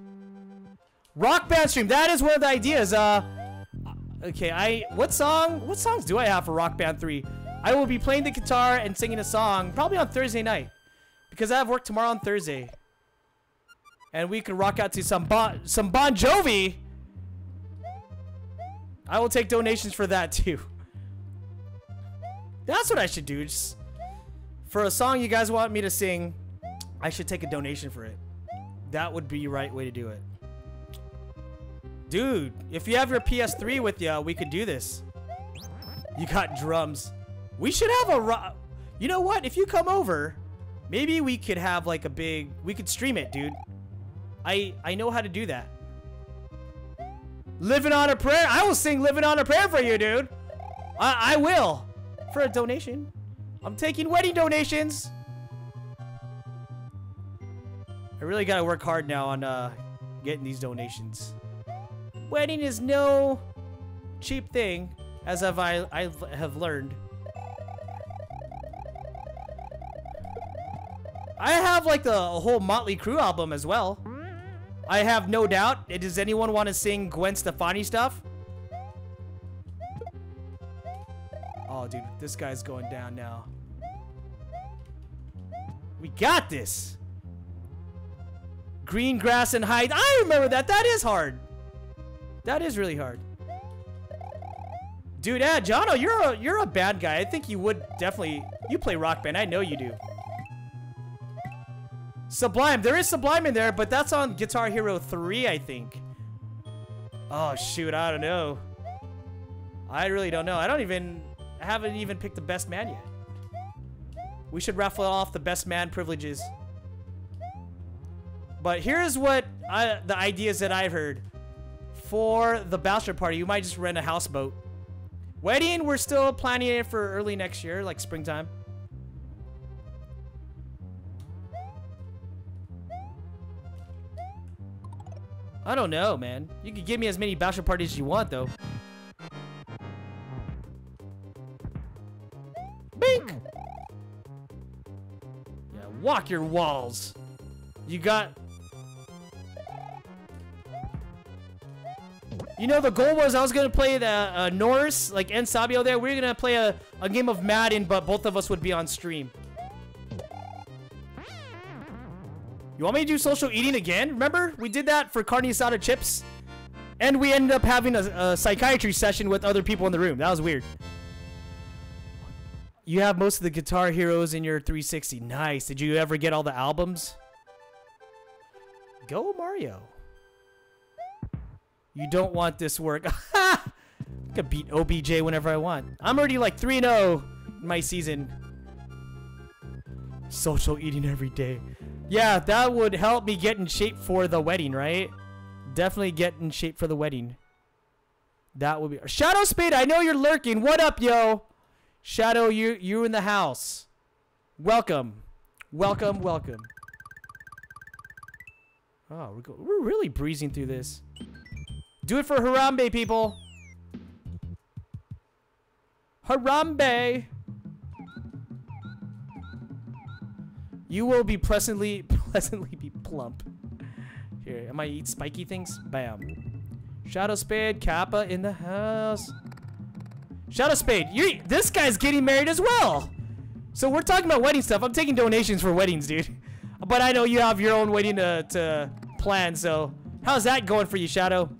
Rock band stream. That is one of the ideas. Uh, okay. I what song? What songs do I have for Rock Band Three? I will be playing the guitar and singing a song probably on Thursday night because I have work tomorrow on Thursday, and we can rock out to some bon some Bon Jovi. I will take donations for that *laughs* too. That's what I should do. Just for a song you guys want me to sing, I should take a donation for it. That would be the right way to do it. Dude, if you have your PS3 with you, we could do this. You got drums. We should have a You know what? If you come over, maybe we could have like a big we could stream it, dude. I I know how to do that. Living on a prayer. I will sing Living on a Prayer for you, dude. I I will. For a donation. I'm taking wedding donations. I really gotta work hard now on uh, getting these donations. Wedding is no cheap thing, as have I, I have learned. I have like the whole Motley Crue album as well. I have no doubt. Does anyone want to sing Gwen Stefani stuff? Oh, dude, this guy's going down now. We got this. Green grass and hide. I remember that. That is hard. That is really hard. Dude, yeah, Jono, you're a you're a bad guy. I think you would definitely you play rock band. I know you do. Sublime. There is Sublime in there, but that's on Guitar Hero 3, I think. Oh shoot, I don't know. I really don't know. I don't even I haven't even picked the best man yet. We should raffle off the best man privileges. But here's what I, the ideas that I've heard. For the bachelor party, you might just rent a houseboat. Wedding, we're still planning it for early next year, like springtime. I don't know, man. You can give me as many bachelor parties as you want, though. Bink! Yeah, walk your walls. You got... You know, the goal was I was going to play the uh, Norris, like, and Sabio there. We were going to play a, a game of Madden, but both of us would be on stream. You want me to do social eating again? Remember? We did that for carne asada chips. And we ended up having a, a psychiatry session with other people in the room. That was weird. You have most of the Guitar Heroes in your 360. Nice. Did you ever get all the albums? Go Mario. You don't want this work. *laughs* I can beat OBJ whenever I want. I'm already like 3-0 in my season. Social eating every day. Yeah, that would help me get in shape for the wedding, right? Definitely get in shape for the wedding. That would be Shadow Spade. I know you're lurking. What up, yo? Shadow, you you in the house. Welcome, welcome, welcome. Oh, we're we're really breezing through this. Do it for Harambe, people. Harambe. You will be pleasantly *laughs* pleasantly be plump. Here, am I eat spiky things? Bam. Shadow Spade, Kappa in the house. Shadow Spade, you this guy's getting married as well. So we're talking about wedding stuff. I'm taking donations for weddings, dude. *laughs* But I know you have your own wedding to, to plan, so how's that going for you, Shadow?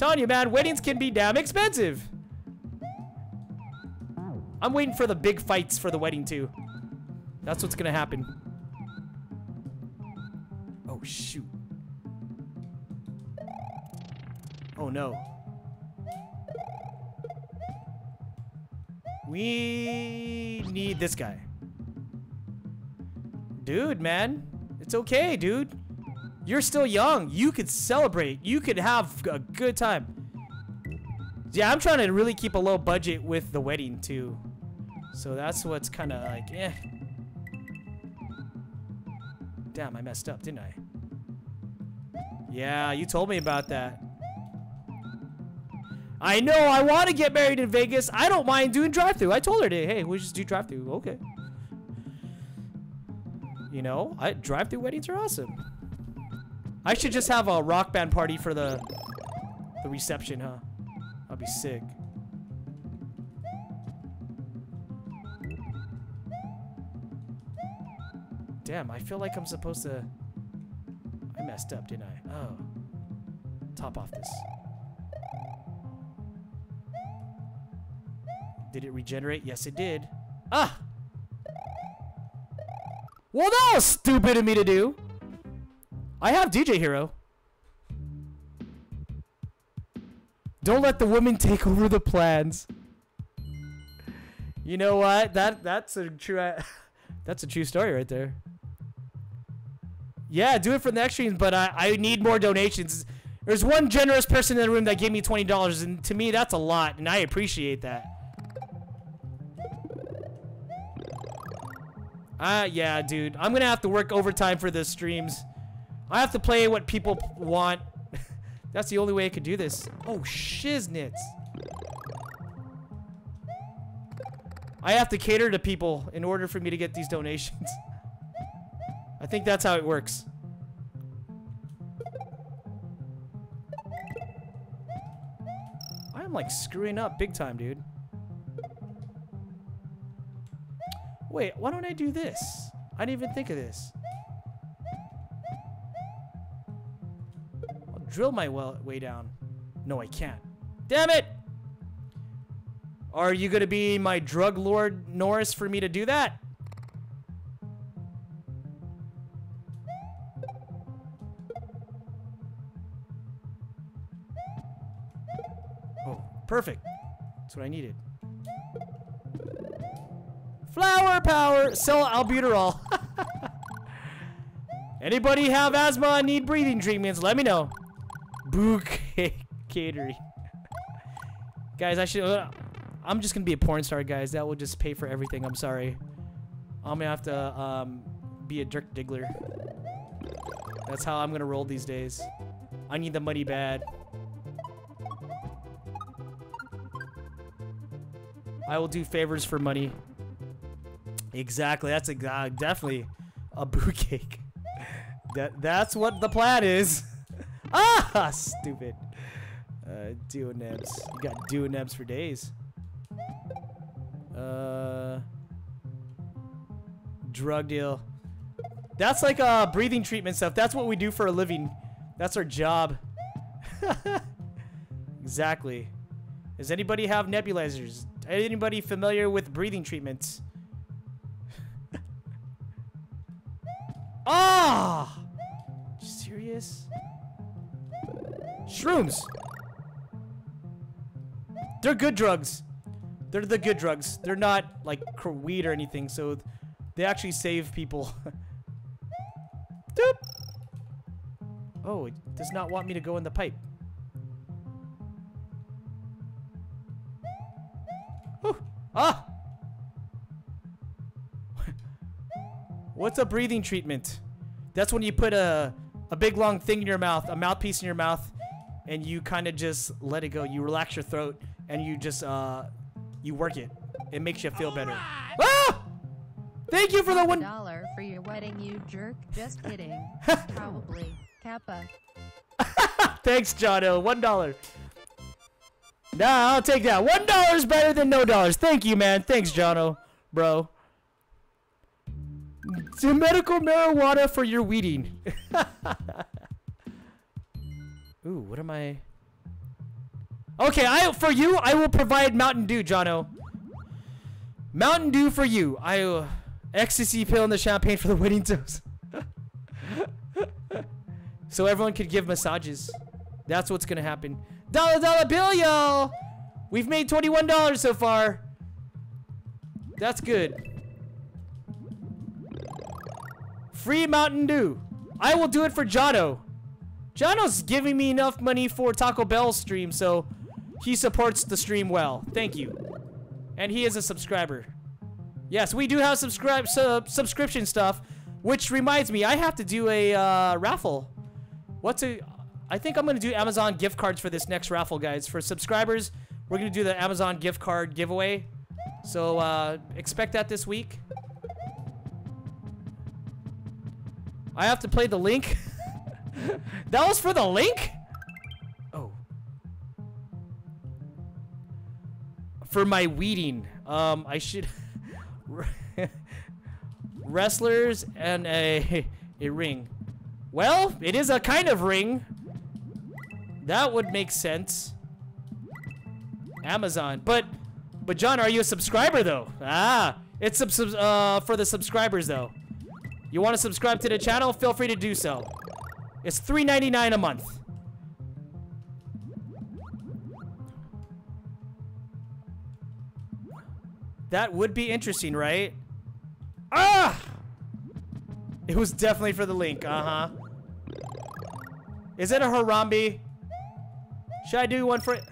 telling you, man, weddings can be damn expensive. I'm waiting for the big fights for the wedding, too. That's what's gonna happen. Oh, shoot. Oh, no. We need this guy. Dude, man. It's okay, dude. You're still young. You could celebrate. You could have a good time. Yeah, I'm trying to really keep a low budget with the wedding, too. So that's what's kind of like, eh. Damn, I messed up, didn't I? Yeah, you told me about that. I know, I want to get married in Vegas. I don't mind doing drive-through. I told her, to, hey, we just do drive-through. Okay. You know, I drive-through weddings are awesome. I should just have a rock band party for the the reception, huh? That'd be sick. Damn, I feel like I'm supposed to... I messed up, didn't I? Oh. Top off this. Did it regenerate? Yes, it did. Ah! Well, that was stupid of me to do. I have DJ Hero. Don't let the woman take over the plans. You know what? That that's a true *laughs* that's a true story right there. Yeah, do it for the next streams, but I, I need more donations. There's one generous person in the room that gave me $20, and to me, that's a lot, and I appreciate that. Ah, uh, yeah, dude. I'm gonna have to work overtime for the streams. I have to play what people want. *laughs* That's the only way I could do this. Oh, shiznits. I have to cater to people in order for me to get these donations. *laughs* I think that's how it works. I'm like screwing up big time, dude. Wait, why don't I do this? I didn't even think of this. I'll drill my well way down. No, I can't. Damn it! Are you gonna be my drug lord Norris for me to do that? Oh, perfect. That's what I needed. Flower power. Sell albuterol. *laughs* Anybody have asthma and need breathing treatments? Let me know. Bouquet *laughs* catering. guys, I should. Uh, I'm just gonna be a porn star, guys. That will just pay for everything. I'm sorry. I'm gonna have to um, be a Dirk Diggler. That's how I'm gonna roll these days. I need the money bad. I will do favors for money. Exactly. That's a, uh, definitely a boot cake. that that's what the plan is. *laughs* ah, stupid. Uh, duo nebs. You got duo nebs for days. Uh, drug deal. That's like uh breathing treatment stuff. That's what we do for a living. That's our job. *laughs* exactly. Does anybody have nebulizers? Anybody familiar with breathing treatments? Ah! Oh! Serious? Shrooms. They're good drugs. They're the good drugs. They're not like weed or anything, so they actually save people. *laughs* Oh, it does not want me to go in the pipe. What's a breathing treatment? That's when you put a a big long thing in your mouth, a mouthpiece in your mouth, and you kind of just let it go. You relax your throat and you just uh you work it. It makes you feel better. Ah! Thank you for the one. for your wedding, you jerk. Just *laughs* kidding. Probably. Kappa. *laughs* Thanks, Jono. One dollar. Nah, I'll take that. One is better than no dollars. Thank you, man. Thanks, Jono, bro. To medical marijuana for your weeding. *laughs* Ooh, what am I? Okay, I for you, I will provide Mountain Dew, Jono. Mountain Dew for you. I uh, ecstasy pill and the champagne for the wedding toast. *laughs* so everyone could give massages. That's what's gonna happen. Dollar dollar bill, y'all. We've made twenty-one dollars so far. That's good. Free Mountain Dew. I will do it for Jono. Jono's giving me enough money for Taco Bell stream, so he supports the stream well. Thank you. And he is a subscriber. Yes, we do have subscribe sub subscription stuff, which reminds me, I have to do a uh, raffle. What's a? I think I'm gonna do Amazon gift cards for this next raffle, guys. For subscribers, we're gonna do the Amazon gift card giveaway. So uh, expect that this week. I have to play the link. *laughs* that was for the link? Oh. For my weeding. Um, I should... *laughs* Wrestlers and a, *laughs* a ring. Well, it is a kind of ring. That would make sense. Amazon. But, but John, are you a subscriber though? Ah, it's sub, sub- uh, for the subscribers though. You want to subscribe to the channel? Feel free to do so. It's $3.99 a month. That would be interesting, right? Ah! It was definitely for the link, uh-huh. Is it a Harambe? Should I do one for it?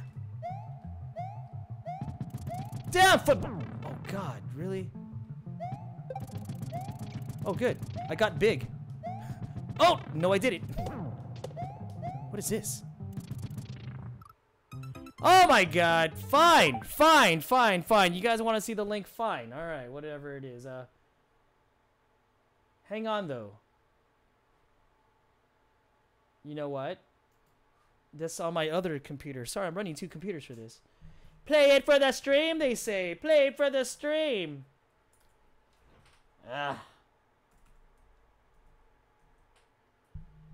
Damn football! Oh god, Oh good, I got big. Oh, no I didn't. What is this? Oh my god, fine, fine, fine, fine. You guys want to see the link? Fine, alright, whatever it is. Uh, Hang on though. You know what? This on my other computer. Sorry, I'm running two computers for this. Play it for the stream, they say. Play it for the stream. Ah.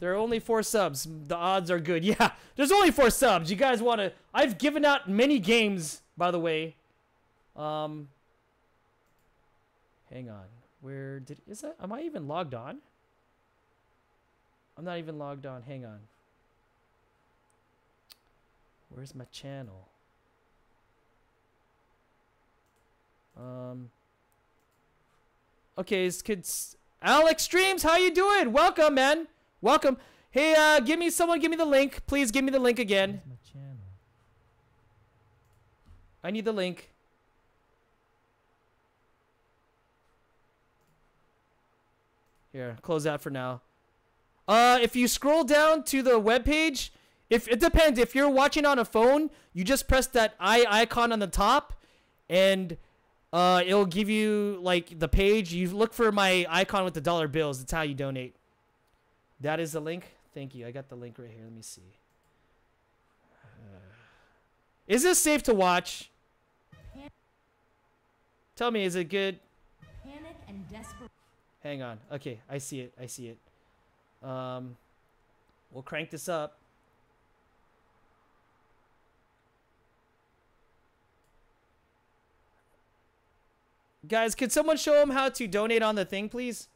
There are only four subs. The odds are good. *laughs* Yeah, there's only four subs. You guys want to... I've given out many games, by the way. Um, hang on. Where did... Is that... Am I even logged on? I'm not even logged on. Hang on. Where's my channel? Um. Okay, kids. Alex Streams, how you doing? Welcome, man. Welcome. Hey, uh, give me someone. Give me the link, please. Give me the link again. My channel. I need the link. Here, close that for now. Uh, if you scroll down to the web page, if it depends. If you're watching on a phone, you just press that eye icon on the top, and uh, it'll give you like the page. You look for my icon with the dollar bills. That's how you donate. That is the link. Thank you. I got the link right here. Let me see. Uh, is this safe to watch? Tell me, is it good? Panic and desperation. Hang on. Okay, I see it. I see it. Um, we'll crank this up. Guys, could someone show him how to donate on the thing, please?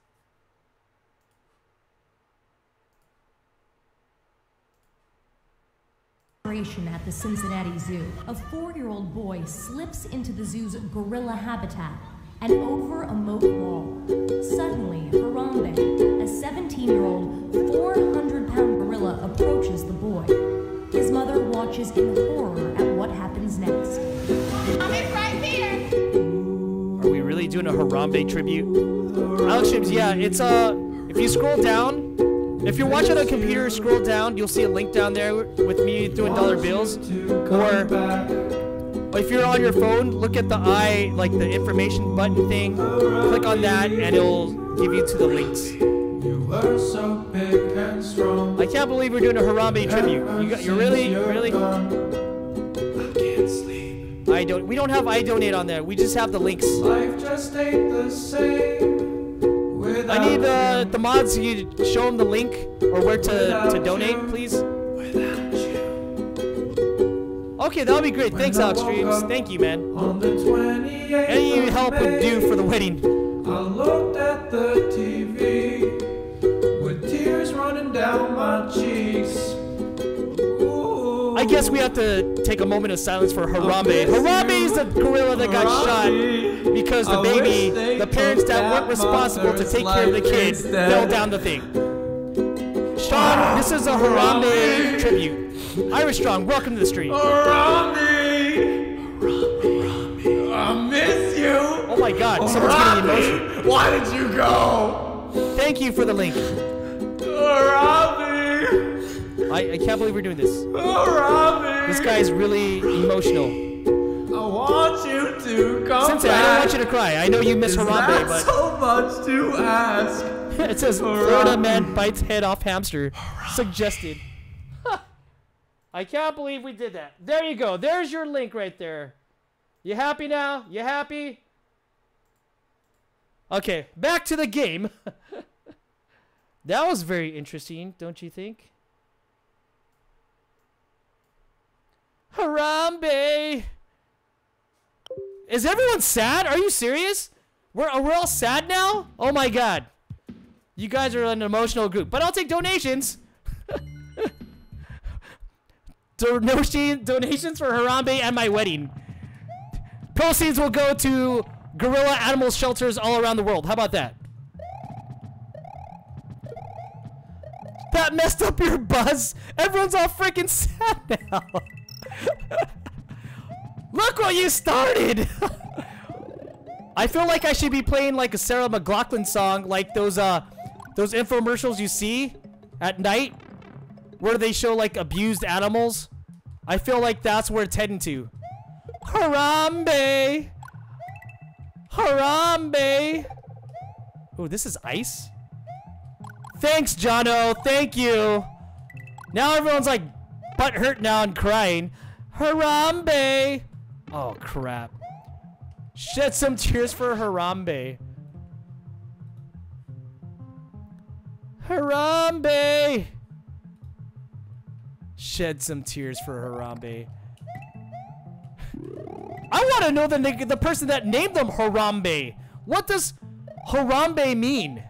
At the Cincinnati Zoo. A four-year-old boy slips into the zoo's gorilla habitat and over a moat wall. Suddenly, Harambe, a 17-year-old, 400-pound gorilla, approaches the boy. His mother watches in horror at what happens next. Are we really doing a Harambe tribute? Alex James, yeah, it's uh, if you scroll down, if you're watching on a computer, scroll down, you'll see a link down there with me doing dollar bills. Or if you're on your phone, look at the i, like the information button thing, click on that, and it'll give you to the links. I can't believe we're doing a Harambe tribute. You got, you're really, really. I don't. We don't have I donate on there. We just have the links. Life just ain't the same. I need uh, the mods. You show them the link or where to, to donate, please. Okay, that'll be great. Thanks, Alex Streams. Thank you, man. Any help would do for the wedding. I looked at the TV with tears running down my cheeks. I guess we have to take a moment of silence for Harambe. Harambe is the gorilla that got shot because the I baby, the parents that that weren't responsible to take care of the life kid instead. fell down the thing. Sean, this is a Harambe tribute. Irish Strong, welcome to the stream. Harambe, I miss you. Oh my god, someone's getting emotional. Why did you go? Thank you for the link. I, I can't believe we're doing this. Robbie. This guy is really emotional. I want you to come Sensei, back. I don't want you to cry. I know you miss Is Harambe, that but so much to ask? *laughs* it says Florida man bites head off hamster. Suggested. *laughs* I can't believe we did that. There you go. There's your link right there. You happy now? You happy? Okay, back to the game. *laughs* that was very interesting, don't you think? Harambe! Is everyone sad? Are you serious? We're, we're all sad now? Oh my god. You guys are an emotional group. But I'll take donations. *laughs* Donation, donations for Harambe and my wedding. Proceeds will go to gorilla animal shelters all around the world. How about that? That messed up your buzz. Everyone's all freaking *laughs* sad now. Look what you started. *laughs* I feel like I should be playing like a Sarah McLachlan song, like those uh, those infomercials you see at night, where they show like abused animals. I feel like that's where it's heading to. Harambe! Harambe! Oh, this is ice? Thanks, Jono. Thank you. Now everyone's like butt hurt now and crying. Harambe! Oh, crap. Shed some tears for Harambe. Harambe! Shed some tears for Harambe. I want to know the the person that named them Harambe. What does Harambe mean?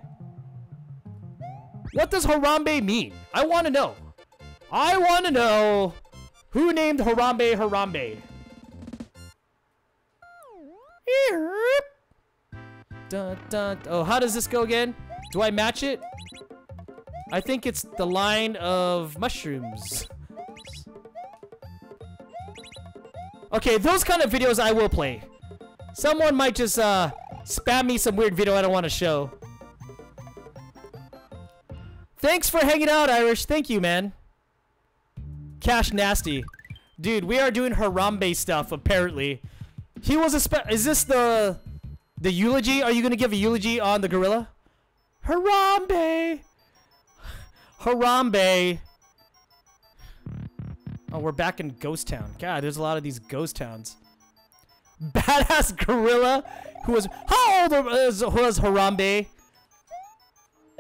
What does Harambe mean? I want to know. I want to know who named Harambe Harambe. Dun, dun, oh, how does this go again? Do I match it? I think it's the line of mushrooms. Okay, those kind of videos I will play. Someone might just uh, spam me some weird video I don't want to show. Thanks for hanging out, Irish. Thank you, man. Cash Nasty. Dude, we are doing Harambe stuff, apparently. He was a spe- Is this the... The eulogy? Are you going to give a eulogy on the gorilla? Harambe! Harambe! Oh, we're back in Ghost Town. God, there's a lot of these ghost towns. Badass gorilla who was... How old was, was Harambe?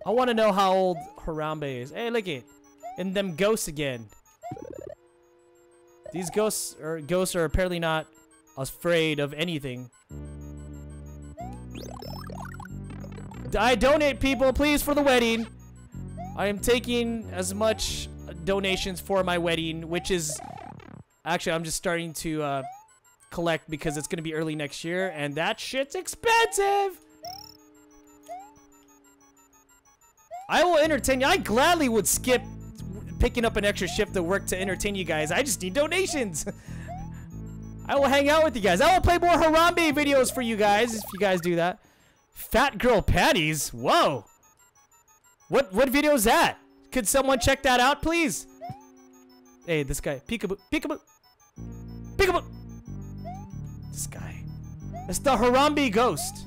I want to know how old Harambe is. Hey, look it. And them ghosts again. These ghosts are ghosts are apparently not afraid of anything. I donate people, please, for the wedding. I am taking as much donations for my wedding, which is actually I'm just starting to uh, collect because it's gonna be early next year, and that shit's expensive. I will entertain you. I gladly would skip picking up an extra shift to work to entertain you guys. I just need donations. *laughs* I will hang out with you guys. I will play more Harambe videos for you guys if you guys do that. Fat girl panties. Whoa. What what video is that? Could someone check that out, please? Hey, this guy. Peekaboo. Peekaboo. Peekaboo. This guy. It's the Harambe ghost.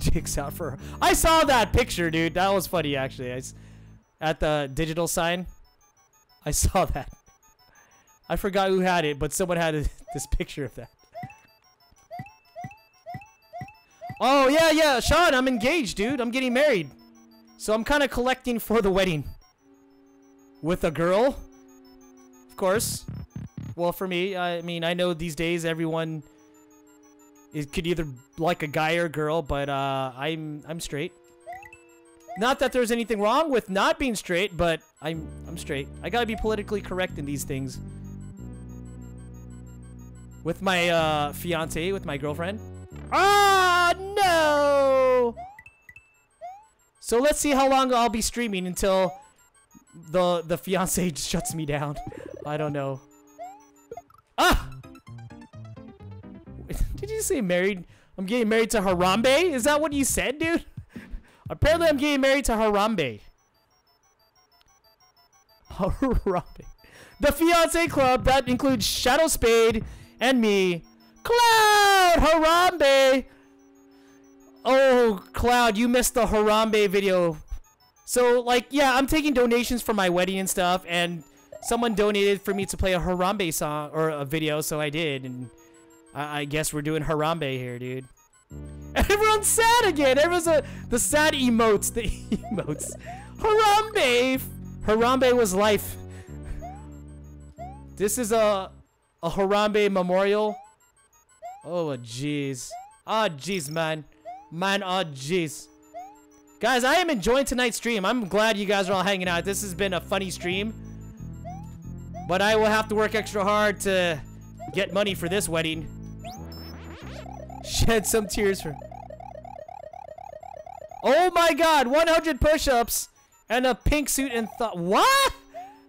Chicks out for. I saw that picture, dude. That was funny, actually. I at the digital sign. I *laughs* saw that. I forgot who had it, but someone had a, *laughs* this picture of that. Oh, yeah, yeah. Sean, I'm engaged, dude. I'm getting married. So I'm kind of collecting for the wedding. With a girl. Of course. Well, for me, I mean, I know these days everyone is, could either like a guy or a girl, but uh, I'm I'm straight. Not that there's anything wrong with not being straight, but I'm I'm straight. I gotta be politically correct in these things. With my uh, fiance, with my girlfriend. Ah, no! So let's see how long I'll be streaming until the the fiance *laughs* shuts me down. I don't know. Ah! *laughs* Did you say married? I'm getting married to Harambe? Is that what you said, dude? Apparently I'm getting married to Harambe. Harambe. The fiance club that includes Shadow Spade and me. Cloud Harambe. Oh, Cloud, you missed the Harambe video. So, like, yeah, I'm taking donations for my wedding and stuff, and someone donated for me to play a Harambe song or a video, so I did, and I, I guess we're doing Harambe here, dude. *laughs* Everyone's sad again. Everyone's a, the sad emotes. The *laughs* emotes. Harambe. Harambe was life. This is a a Harambe memorial. Oh jeez. Ah jeez, man. Man, oh jeez. Guys, I am enjoying tonight's stream. I'm glad you guys are all hanging out. This has been a funny stream. But I will have to work extra hard to get money for this wedding. Shed some tears for... Oh my god, 100 push-ups and a pink suit and thong. What?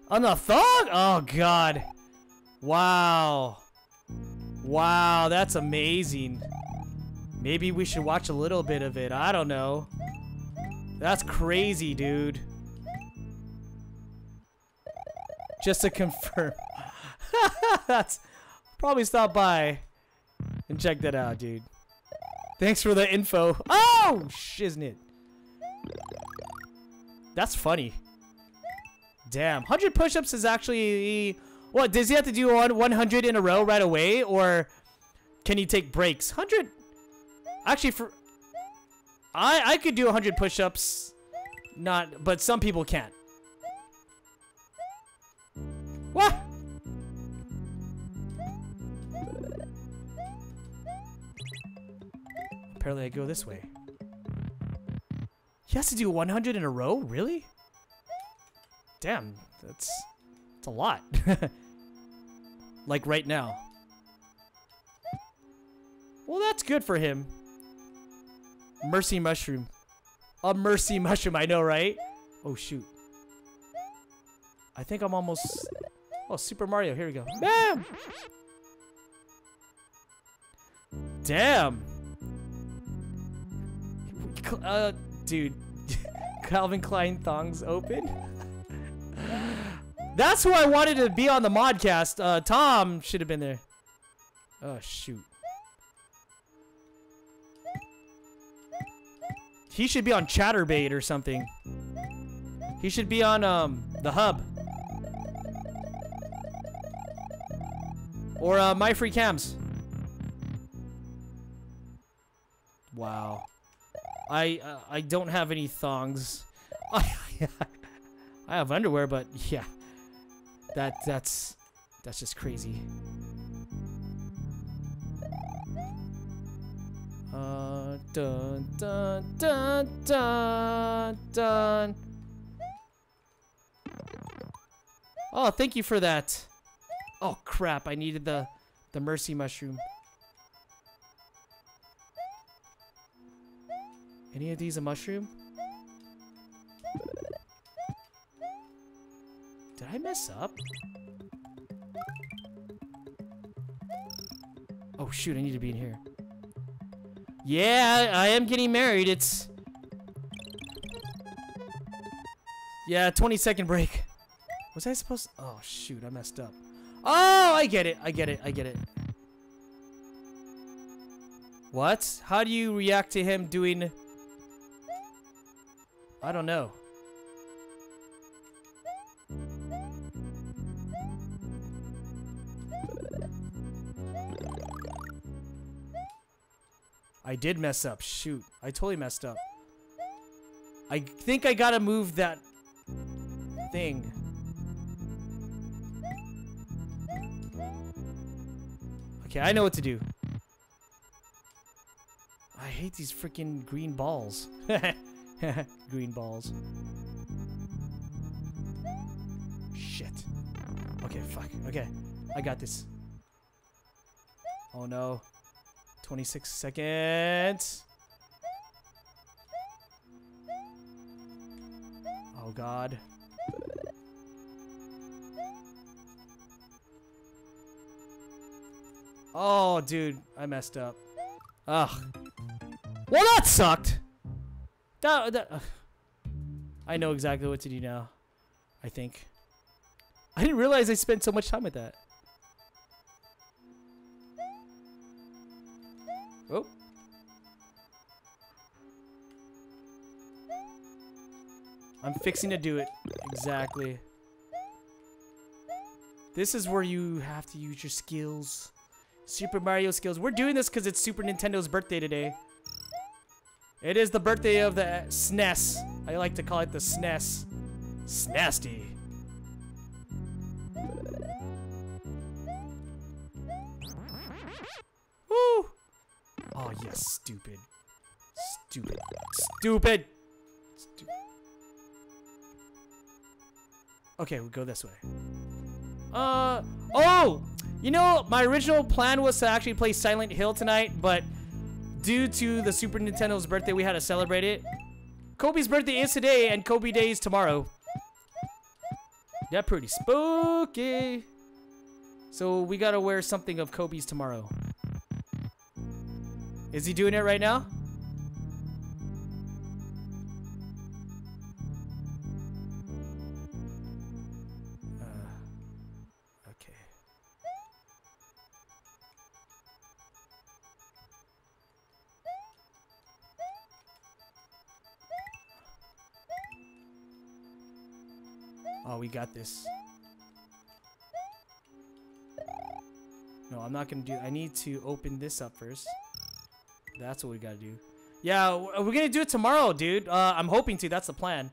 On a thong? Oh god. Wow. Wow, that's amazing. Maybe we should watch a little bit of it. I don't know. That's crazy, dude. Just to confirm. *laughs* That's probably stop by and check that out, dude. Thanks for the info. Oh, shiznit. That's funny. Damn. 100 push-ups is actually... What, does he have to do on 100 in a row right away? Or can he take breaks? 100... Actually, for... I, I could do 100 push-ups. Not... But some people can't. What? Apparently I go this way. He has to do 100 in a row? Really? Damn, that's... That's a lot. *laughs* like right now. Well, that's good for him. Mercy mushroom. A mercy *laughs* mushroom, I know, right? Oh, shoot. I think I'm almost... Oh, Super Mario. Here we go. Bam! Damn. Uh, dude. *laughs* Calvin Klein thongs open? *laughs* That's who I wanted to be on the modcast. Uh, Tom should have been there. Oh, shoot. He should be on Chaturbate or something. He should be on um the hub. Or uh, My Free Cams. Wow. I uh, I don't have any thongs. *laughs* I have underwear, but yeah. That that's that's just crazy. Uh, dun dun dun dun dun. Oh, thank you for that. Oh crap! I needed the the mercy mushroom. Any of these a mushroom? Did I mess up? Oh shoot, I need to be in here. Yeah, I am getting married. It's yeah, 20 second break. Was I supposed? Oh shoot, I messed up. Oh, I get it. I get it. I get it. What? How do you react to him doing? I don't know. I did mess up. Shoot. I totally messed up. I think I gotta move that thing. Okay, I know what to do. I hate these freaking green balls. *laughs* *laughs* green balls. Shit. Okay, fuck. Okay, I got this. Oh no. 26 seconds. Oh god. Oh, dude, I messed up. Ugh. Well, that sucked. That, that, ugh. I know exactly what to do now. I think. I didn't realize I spent so much time with that. Oh. I'm fixing to do it. Exactly. This is where you have to use your skills. Super Mario skills. We're doing this because it's Super Nintendo's birthday today. It is the birthday of the SNES. I like to call it the SNES. Snasty. Woo! Oh, yes, stupid. Stupid. Stupid! Stupid. Okay, we'll go this way. Uh, oh! You know, my original plan was to actually play Silent Hill tonight, but due to the Super Nintendo's birthday, we had to celebrate it. Kobe's birthday is today, and Kobe Day is tomorrow. Yeah, pretty spooky. So we gotta wear something of Kobe's tomorrow. Is he doing it right now? We got this. No, I'm not gonna do. I need to open this up first. That's what we gotta do. Yeah, we're gonna do it tomorrow, dude. Uh, I'm hoping to. That's the plan.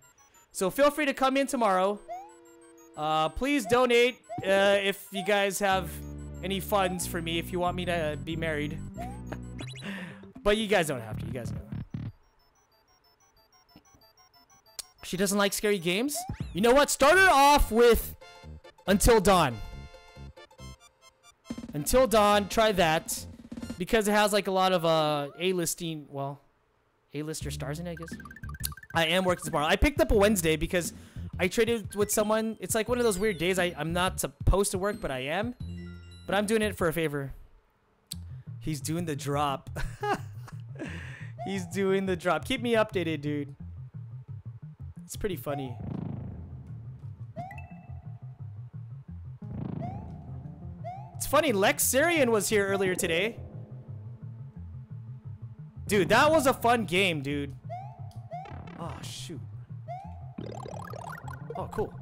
So feel free to come in tomorrow. Uh, please donate uh, if you guys have any funds for me if you want me to be married. *laughs* but you guys don't have to. You guys know. She doesn't like scary games. You know what? Start her off with Until Dawn. Until Dawn, try that. Because it has like a lot of uh A-listing, well, A-lister stars in it, I guess. I am working tomorrow. I picked up a Wednesday because I traded with someone. It's like one of those weird days I, I'm not supposed to work, but I am. But I'm doing it for a favor. He's doing the drop. *laughs* He's doing the drop. Keep me updated, dude. It's pretty funny. It's funny, Lex Sarian was here earlier today. Dude, that was a fun game, dude. Oh, shoot. Oh, cool.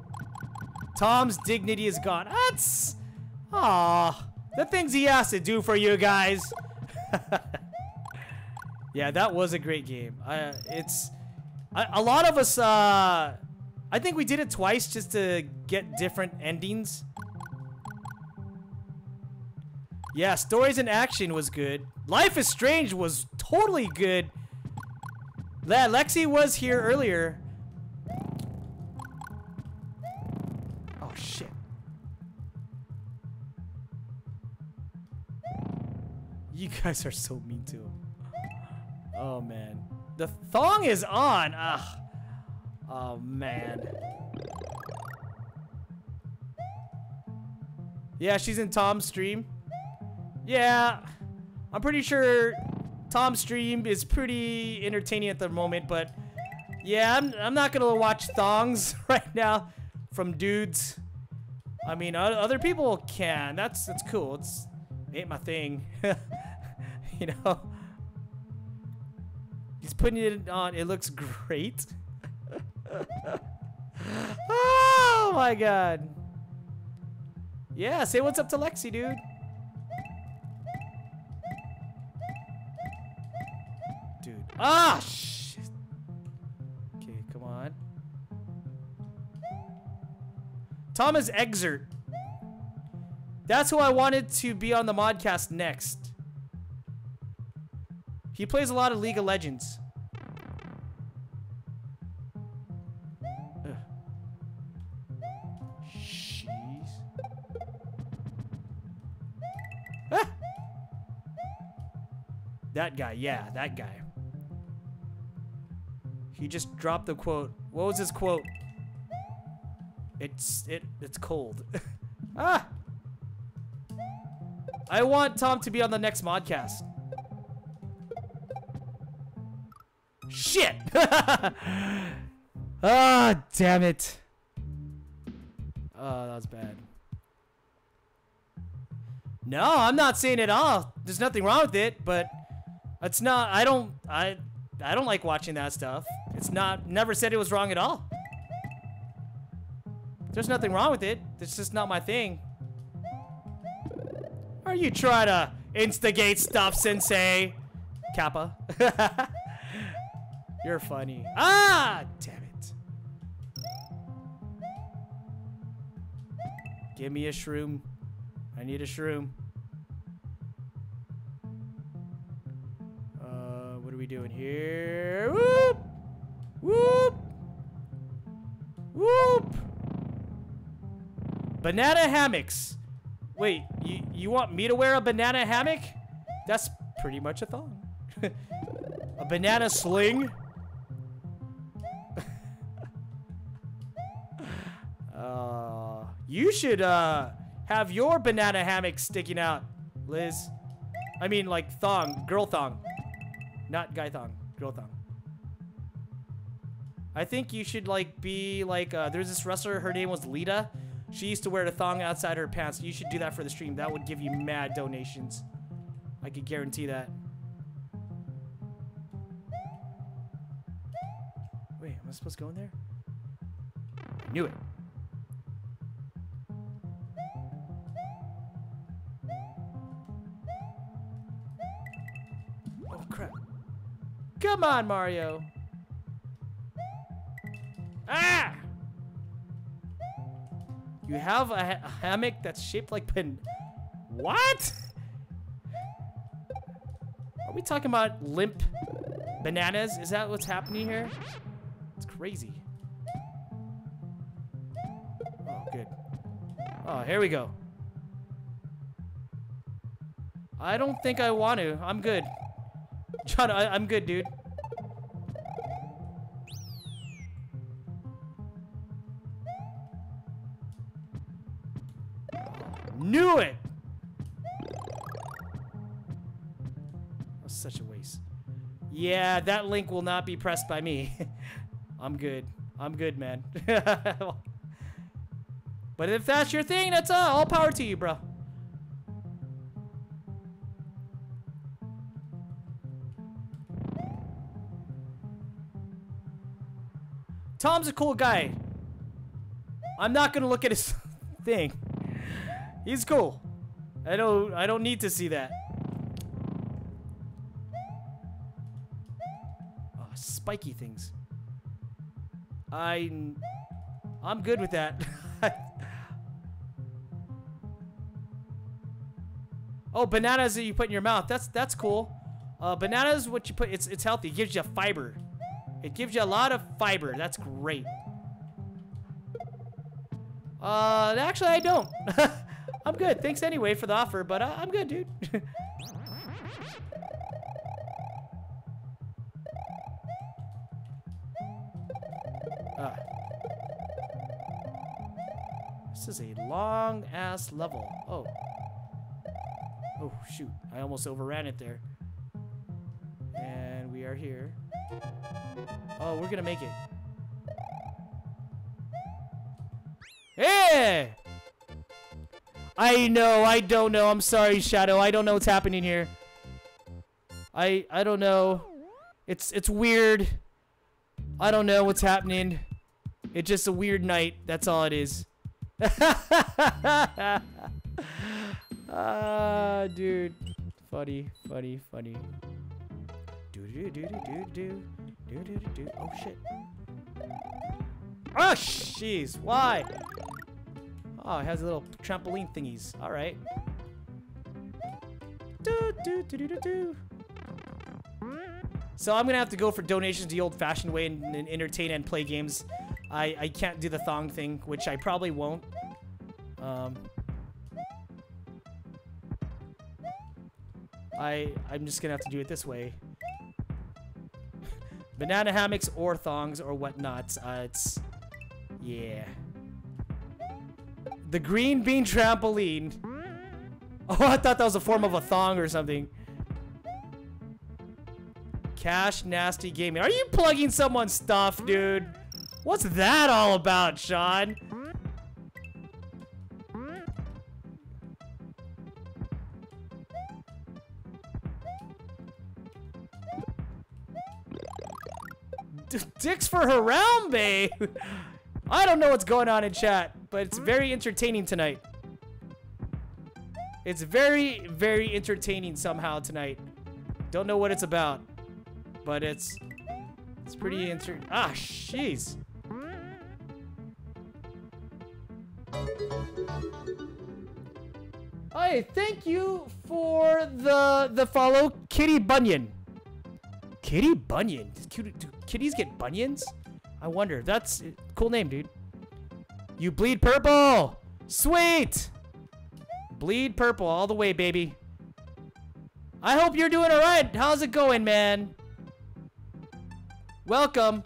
Tom's dignity is gone. That's... Aw. The things he has to do for you guys. *laughs* yeah, that was a great game. Uh, it's... A, lot of us, uh... I think we did it twice just to get different endings. Yeah, stories in action was good. Life is Strange was totally good. Yeah, Lexi was here earlier. Oh, shit. You guys are so mean to him. Oh, man. The thong is on. Ugh. Oh, man. Yeah, she's in Tom's stream. Yeah, I'm pretty sure Tom's stream is pretty entertaining at the moment, but yeah, I'm, I'm not gonna watch thongs *laughs* right now from dudes. I mean, other people can. That's that's cool. It's ain't my thing. *laughs* you know. He's putting it on. It looks great. *laughs* oh my god. Yeah, say what's up to Lexi, dude. Dude. Ah, shit. Okay, come on. Thomas Exert. That's who I wanted to be on the modcast next. He plays a lot of League of Legends. Ah! That guy, yeah, that guy. He just dropped the quote. What was his quote? It's it it's cold. *laughs* ah! I want Tom to be on the next modcast. Shit! *laughs* ah, damn it. Oh, that was bad. No, I'm not saying at all. There's nothing wrong with it, but it's not. I don't. I. I don't like watching that stuff. It's not. Never said it was wrong at all. There's nothing wrong with it. It's just not my thing. Are you trying to instigate stuff, Sensei? Kappa. *laughs* You're funny. Ah, damn it. Give me a shroom. I need a shroom. Uh, what are we doing here? Whoop! Whoop! Whoop! Banana hammocks. Wait, you, you want me to wear a banana hammock? That's pretty much a thong. *laughs* a banana sling? Uh, you should uh, have your banana hammock sticking out, Liz. I mean, like thong, girl thong. Not guy thong, girl thong. I think you should like be like, uh, there's this wrestler, her name was Lita. She used to wear the thong outside her pants. You should do that for the stream. That would give you mad donations. I could guarantee that. Wait, am I supposed to go in there? I knew it. Come on, Mario. Ah! You have a, ha- a hammock that's shaped like pin. What? Are we talking about limp bananas? Is that what's happening here? It's crazy. Oh, good. Oh, here we go. I don't think I want to. I'm good. John, I, I'm good, dude. Knew it! That's such a waste. Yeah, that link will not be pressed by me. *laughs* I'm good. I'm good, man. *laughs* but if that's your thing, that's uh, all power to you, bro. Tom's a cool guy. I'm not gonna look at his *laughs* thing. He's cool. I don't I don't need to see that. Oh, spiky things. I I'm good with that. *laughs* oh, bananas that you put in your mouth. That's that's cool. Uh, bananas, what you put, it's it's healthy. It gives you fiber. It gives you a lot of fiber. That's great. Uh, actually, I don't. *laughs* I'm good. Thanks anyway for the offer, but uh, I'm good, dude. *laughs* Ah. This is a long ass level. Oh. Oh, shoot. I almost overran it there. And we are here. Oh, we're gonna make it. Hey! I know, I don't know. I'm sorry, Shadow. I don't know what's happening here. I I don't know. It's it's weird. I don't know what's happening. It's just a weird night. That's all it is. *laughs* Ah, dude. Funny, funny, funny do do do do do do do do. Oh shit! Oh jeez, why? Oh, it has little trampoline thingies. All right. Do do do do do do. So I'm gonna have to go for donations the old-fashioned way and, and entertain and play games. I I can't do the thong thing, which I probably won't. Um. I I'm just gonna have to do it this way. Banana hammocks or thongs or whatnot. Uh, it's yeah. The green bean trampoline. Oh, I thought that was a form of a thong or something. Cash Nasty Gaming. Are you plugging someone's stuff, dude? What's that all about, Sean? Dicks for Harambe. I don't know what's going on in chat, but it's very entertaining tonight. It's very, very entertaining somehow tonight. Don't know what it's about, but it's it's pretty inter. Ah, jeez. Hey, thank you for the the follow, Kitty Bunyan. Kitty Bunyan. Do kitties get bunions? I wonder. That's cool name, dude. You bleed purple. Sweet. Bleed purple all the way, baby. I hope you're doing all right. How's it going, man? Welcome.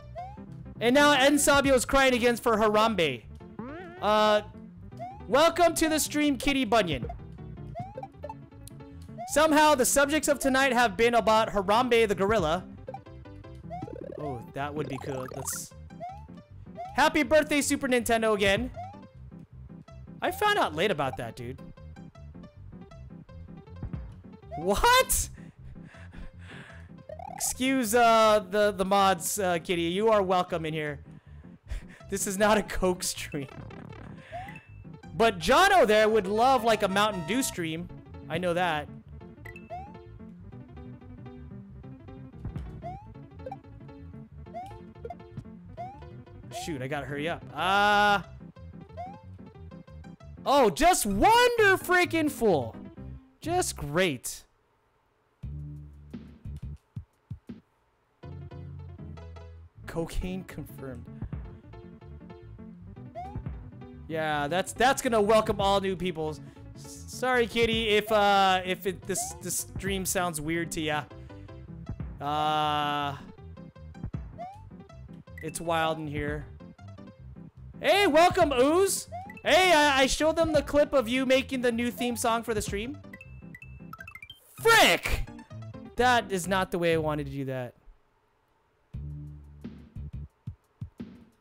And now Ensabio is crying again for Harambe. Uh, welcome to the stream, Kitty Bunyan. Somehow, the subjects of tonight have been about Harambe the gorilla. Oh, that would be cool. Let's... Happy birthday, Super Nintendo, again. I found out late about that, dude. What? Excuse uh, the, the mods, uh, Kitty. You are welcome in here. *laughs* this is not a Coke stream. But Jono there would love like a Mountain Dew stream. I know that. Shoot, I gotta hurry up. Uh, oh, just wonder freaking full. Just great. Cocaine confirmed. Yeah, that's that's gonna welcome all new people. S sorry, Kitty, if uh if it, this this stream sounds weird to ya. Uh, it's wild in here. Hey, welcome, Ooze. Hey, I, I showed them the clip of you making the new theme song for the stream. Frick! That is not the way I wanted to do that.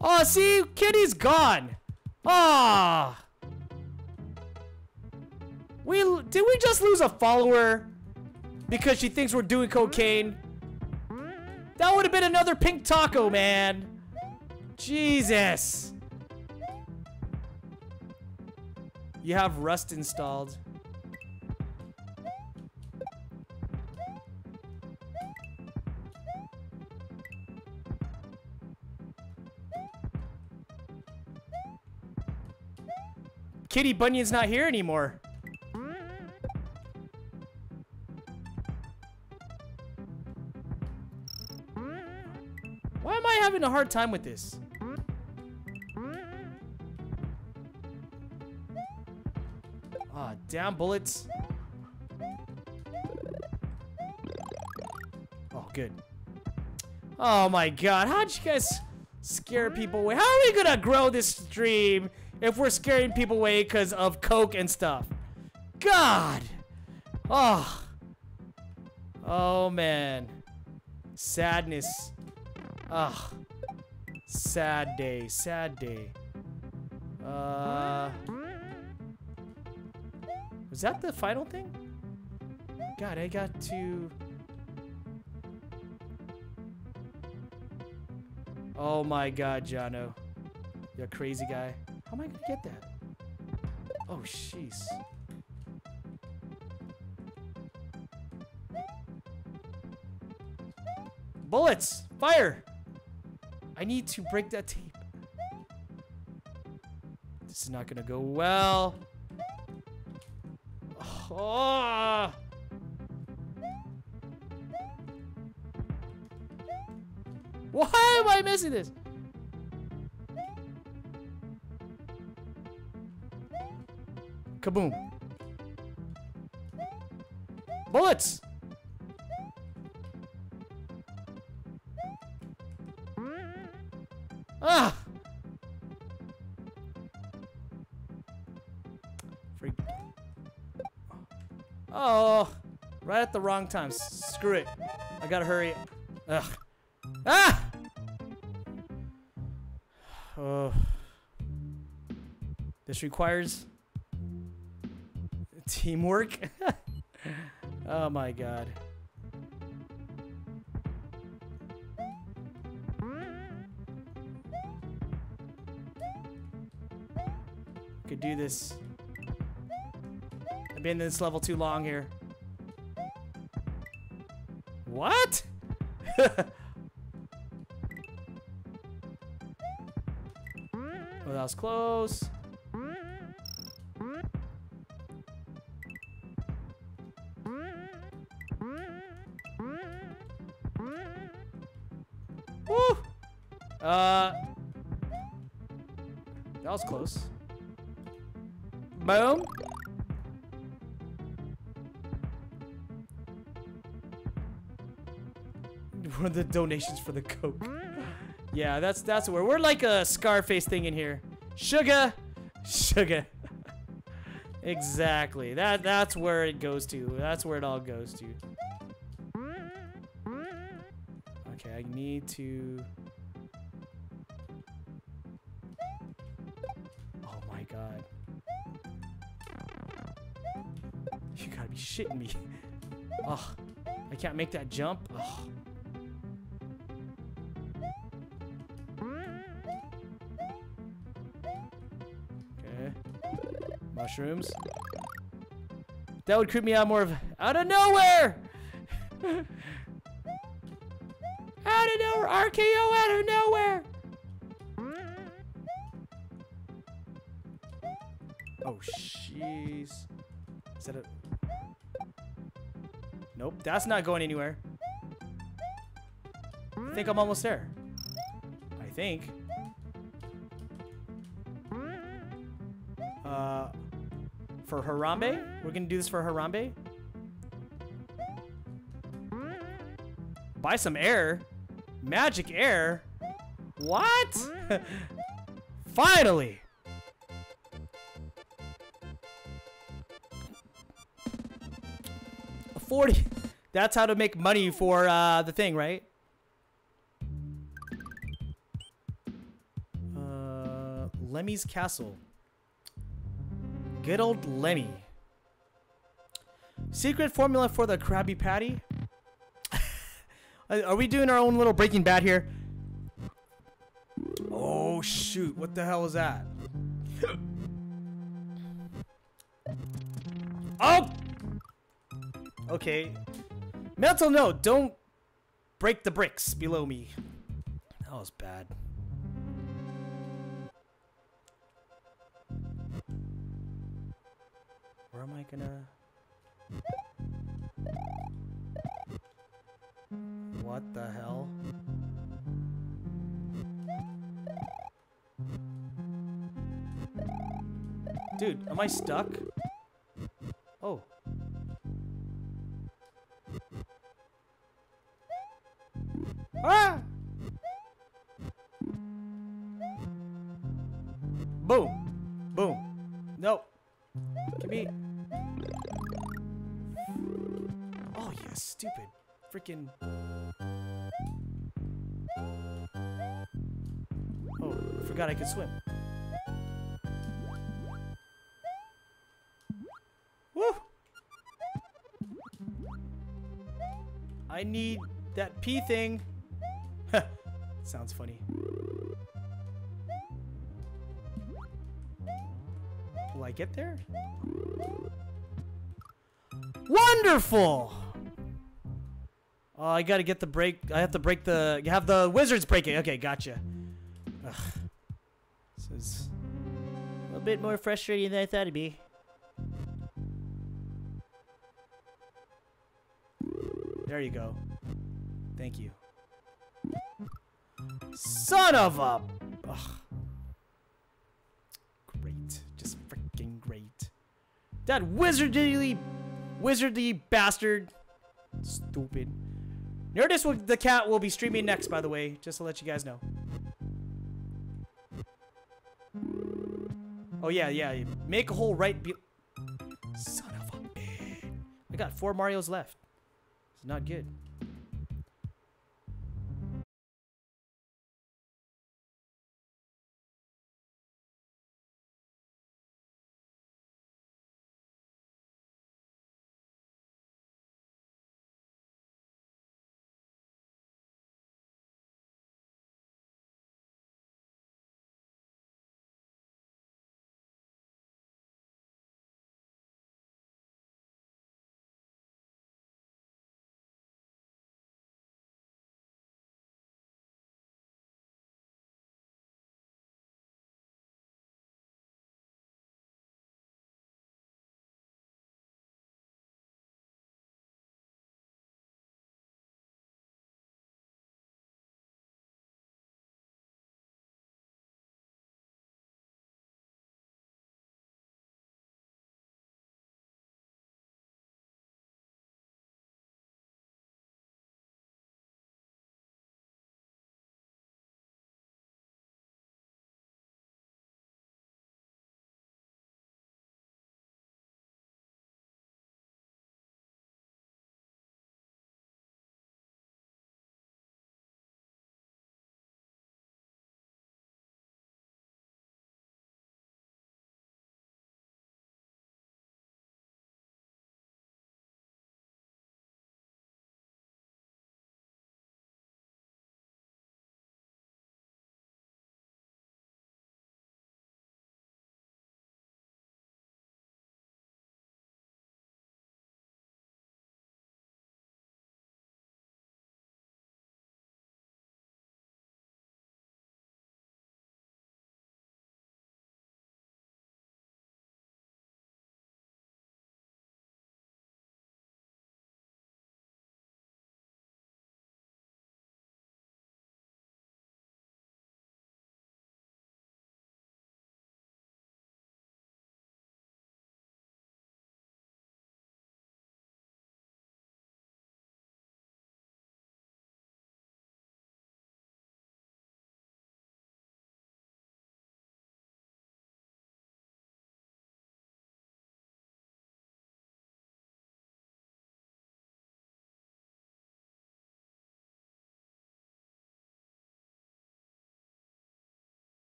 Oh, see? Kitty's gone. Ah. We did we just lose a follower because she thinks we're doing cocaine? That would have been another pink taco, man. Jesus. You have Rust installed. Kitty Bunyan's not here anymore. Having a hard time with this? Ah, damn bullets. Oh, good. Oh my god, how'd you guys scare people away? How are we gonna grow this stream if we're scaring people away because of coke and stuff? God! Oh. Oh, man. Sadness. Ugh. Sad day. Sad day. Uh. Was that the final thing? God, I got to. Oh my god, Jono. You're a crazy guy. How am I gonna get that? Oh, jeez. Bullets! Fire! I need to break that tape. This is not gonna go well. Oh! *sighs* Why am I missing this? Kaboom. Bullets! At the wrong time. Screw it. I gotta hurry. Ugh. Ah! Oh. This requires teamwork. *laughs* oh my god. Could do this. I've been in this level too long here. *laughs* Oh, that was close. The donations for the coke. Yeah, that's that's where we're like a Scarface thing in here. Sugar, sugar. *laughs* exactly. That that's where it goes to. That's where it all goes to. Okay, I need to. Oh my god. You gotta be shitting me. *laughs* Ugh. I can't make that jump. Mushrooms. That would creep me out more of out of nowhere. *laughs* out of nowhere, RKO out of nowhere. Oh jeez. Is that a? Nope, that's not going anywhere. I think I'm almost there. I think. Harambe? We're gonna do this for Harambe? Buy some air? Magic air? What? *laughs* Finally! 40. That's how to make money for uh, the thing, right? Uh, Lemmy's Castle. Good old Lenny. Secret formula for the Krabby Patty? *laughs* Are we doing our own little Breaking Bad here? Oh shoot, what the hell is that? *gasps* oh! Okay. Mental note, don't break the bricks below me. That was bad. Where am I gonna... What the hell? Dude, am I stuck? Oh. Ah! Boom. Boom. Nope. Give me... Oh, you stupid freaking... Oh, I forgot I could swim. Woo! I need that P thing. *laughs* Sounds funny. Will I get there? Wonderful! Oh, I gotta get the break. I have to break the. You have the wizards break it. Okay, gotcha. Ugh. This is a bit more frustrating than I thought it'd be. There you go. Thank you. Son of a. Ugh. Great. Just freaking great. That wizardly. Wizardly bastard. Stupid. Nerdist will, the cat will be streaming next, by the way, just to let you guys know. Oh yeah, yeah. Make a hole right. Be Son of a bitch. I got four Mario's left. It's not good.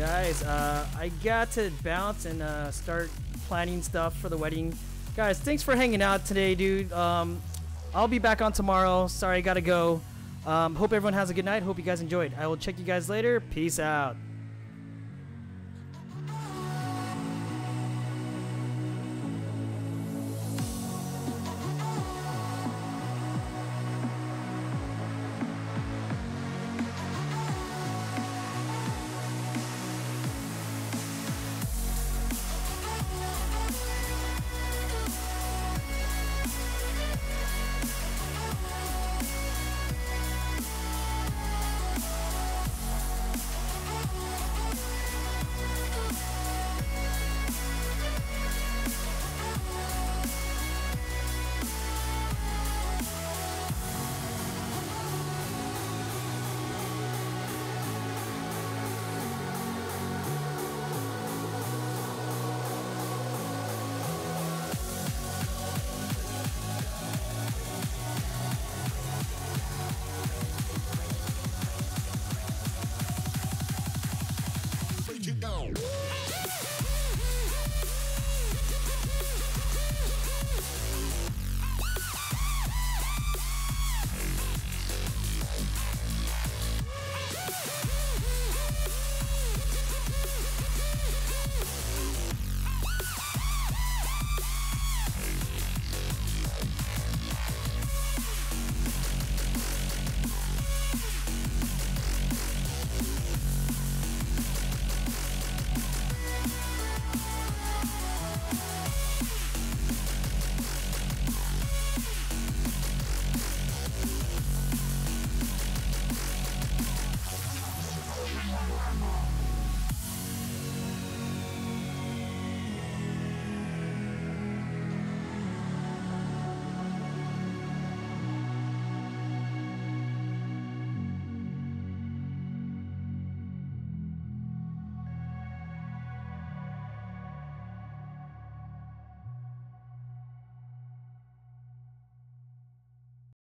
Guys, uh, I got to bounce and uh, start planning stuff for the wedding. Guys, thanks for hanging out today, dude. Um, I'll be back on tomorrow. Sorry, I gotta go. Um, hope everyone has a good night. Hope you guys enjoyed. I will check you guys later. Peace out.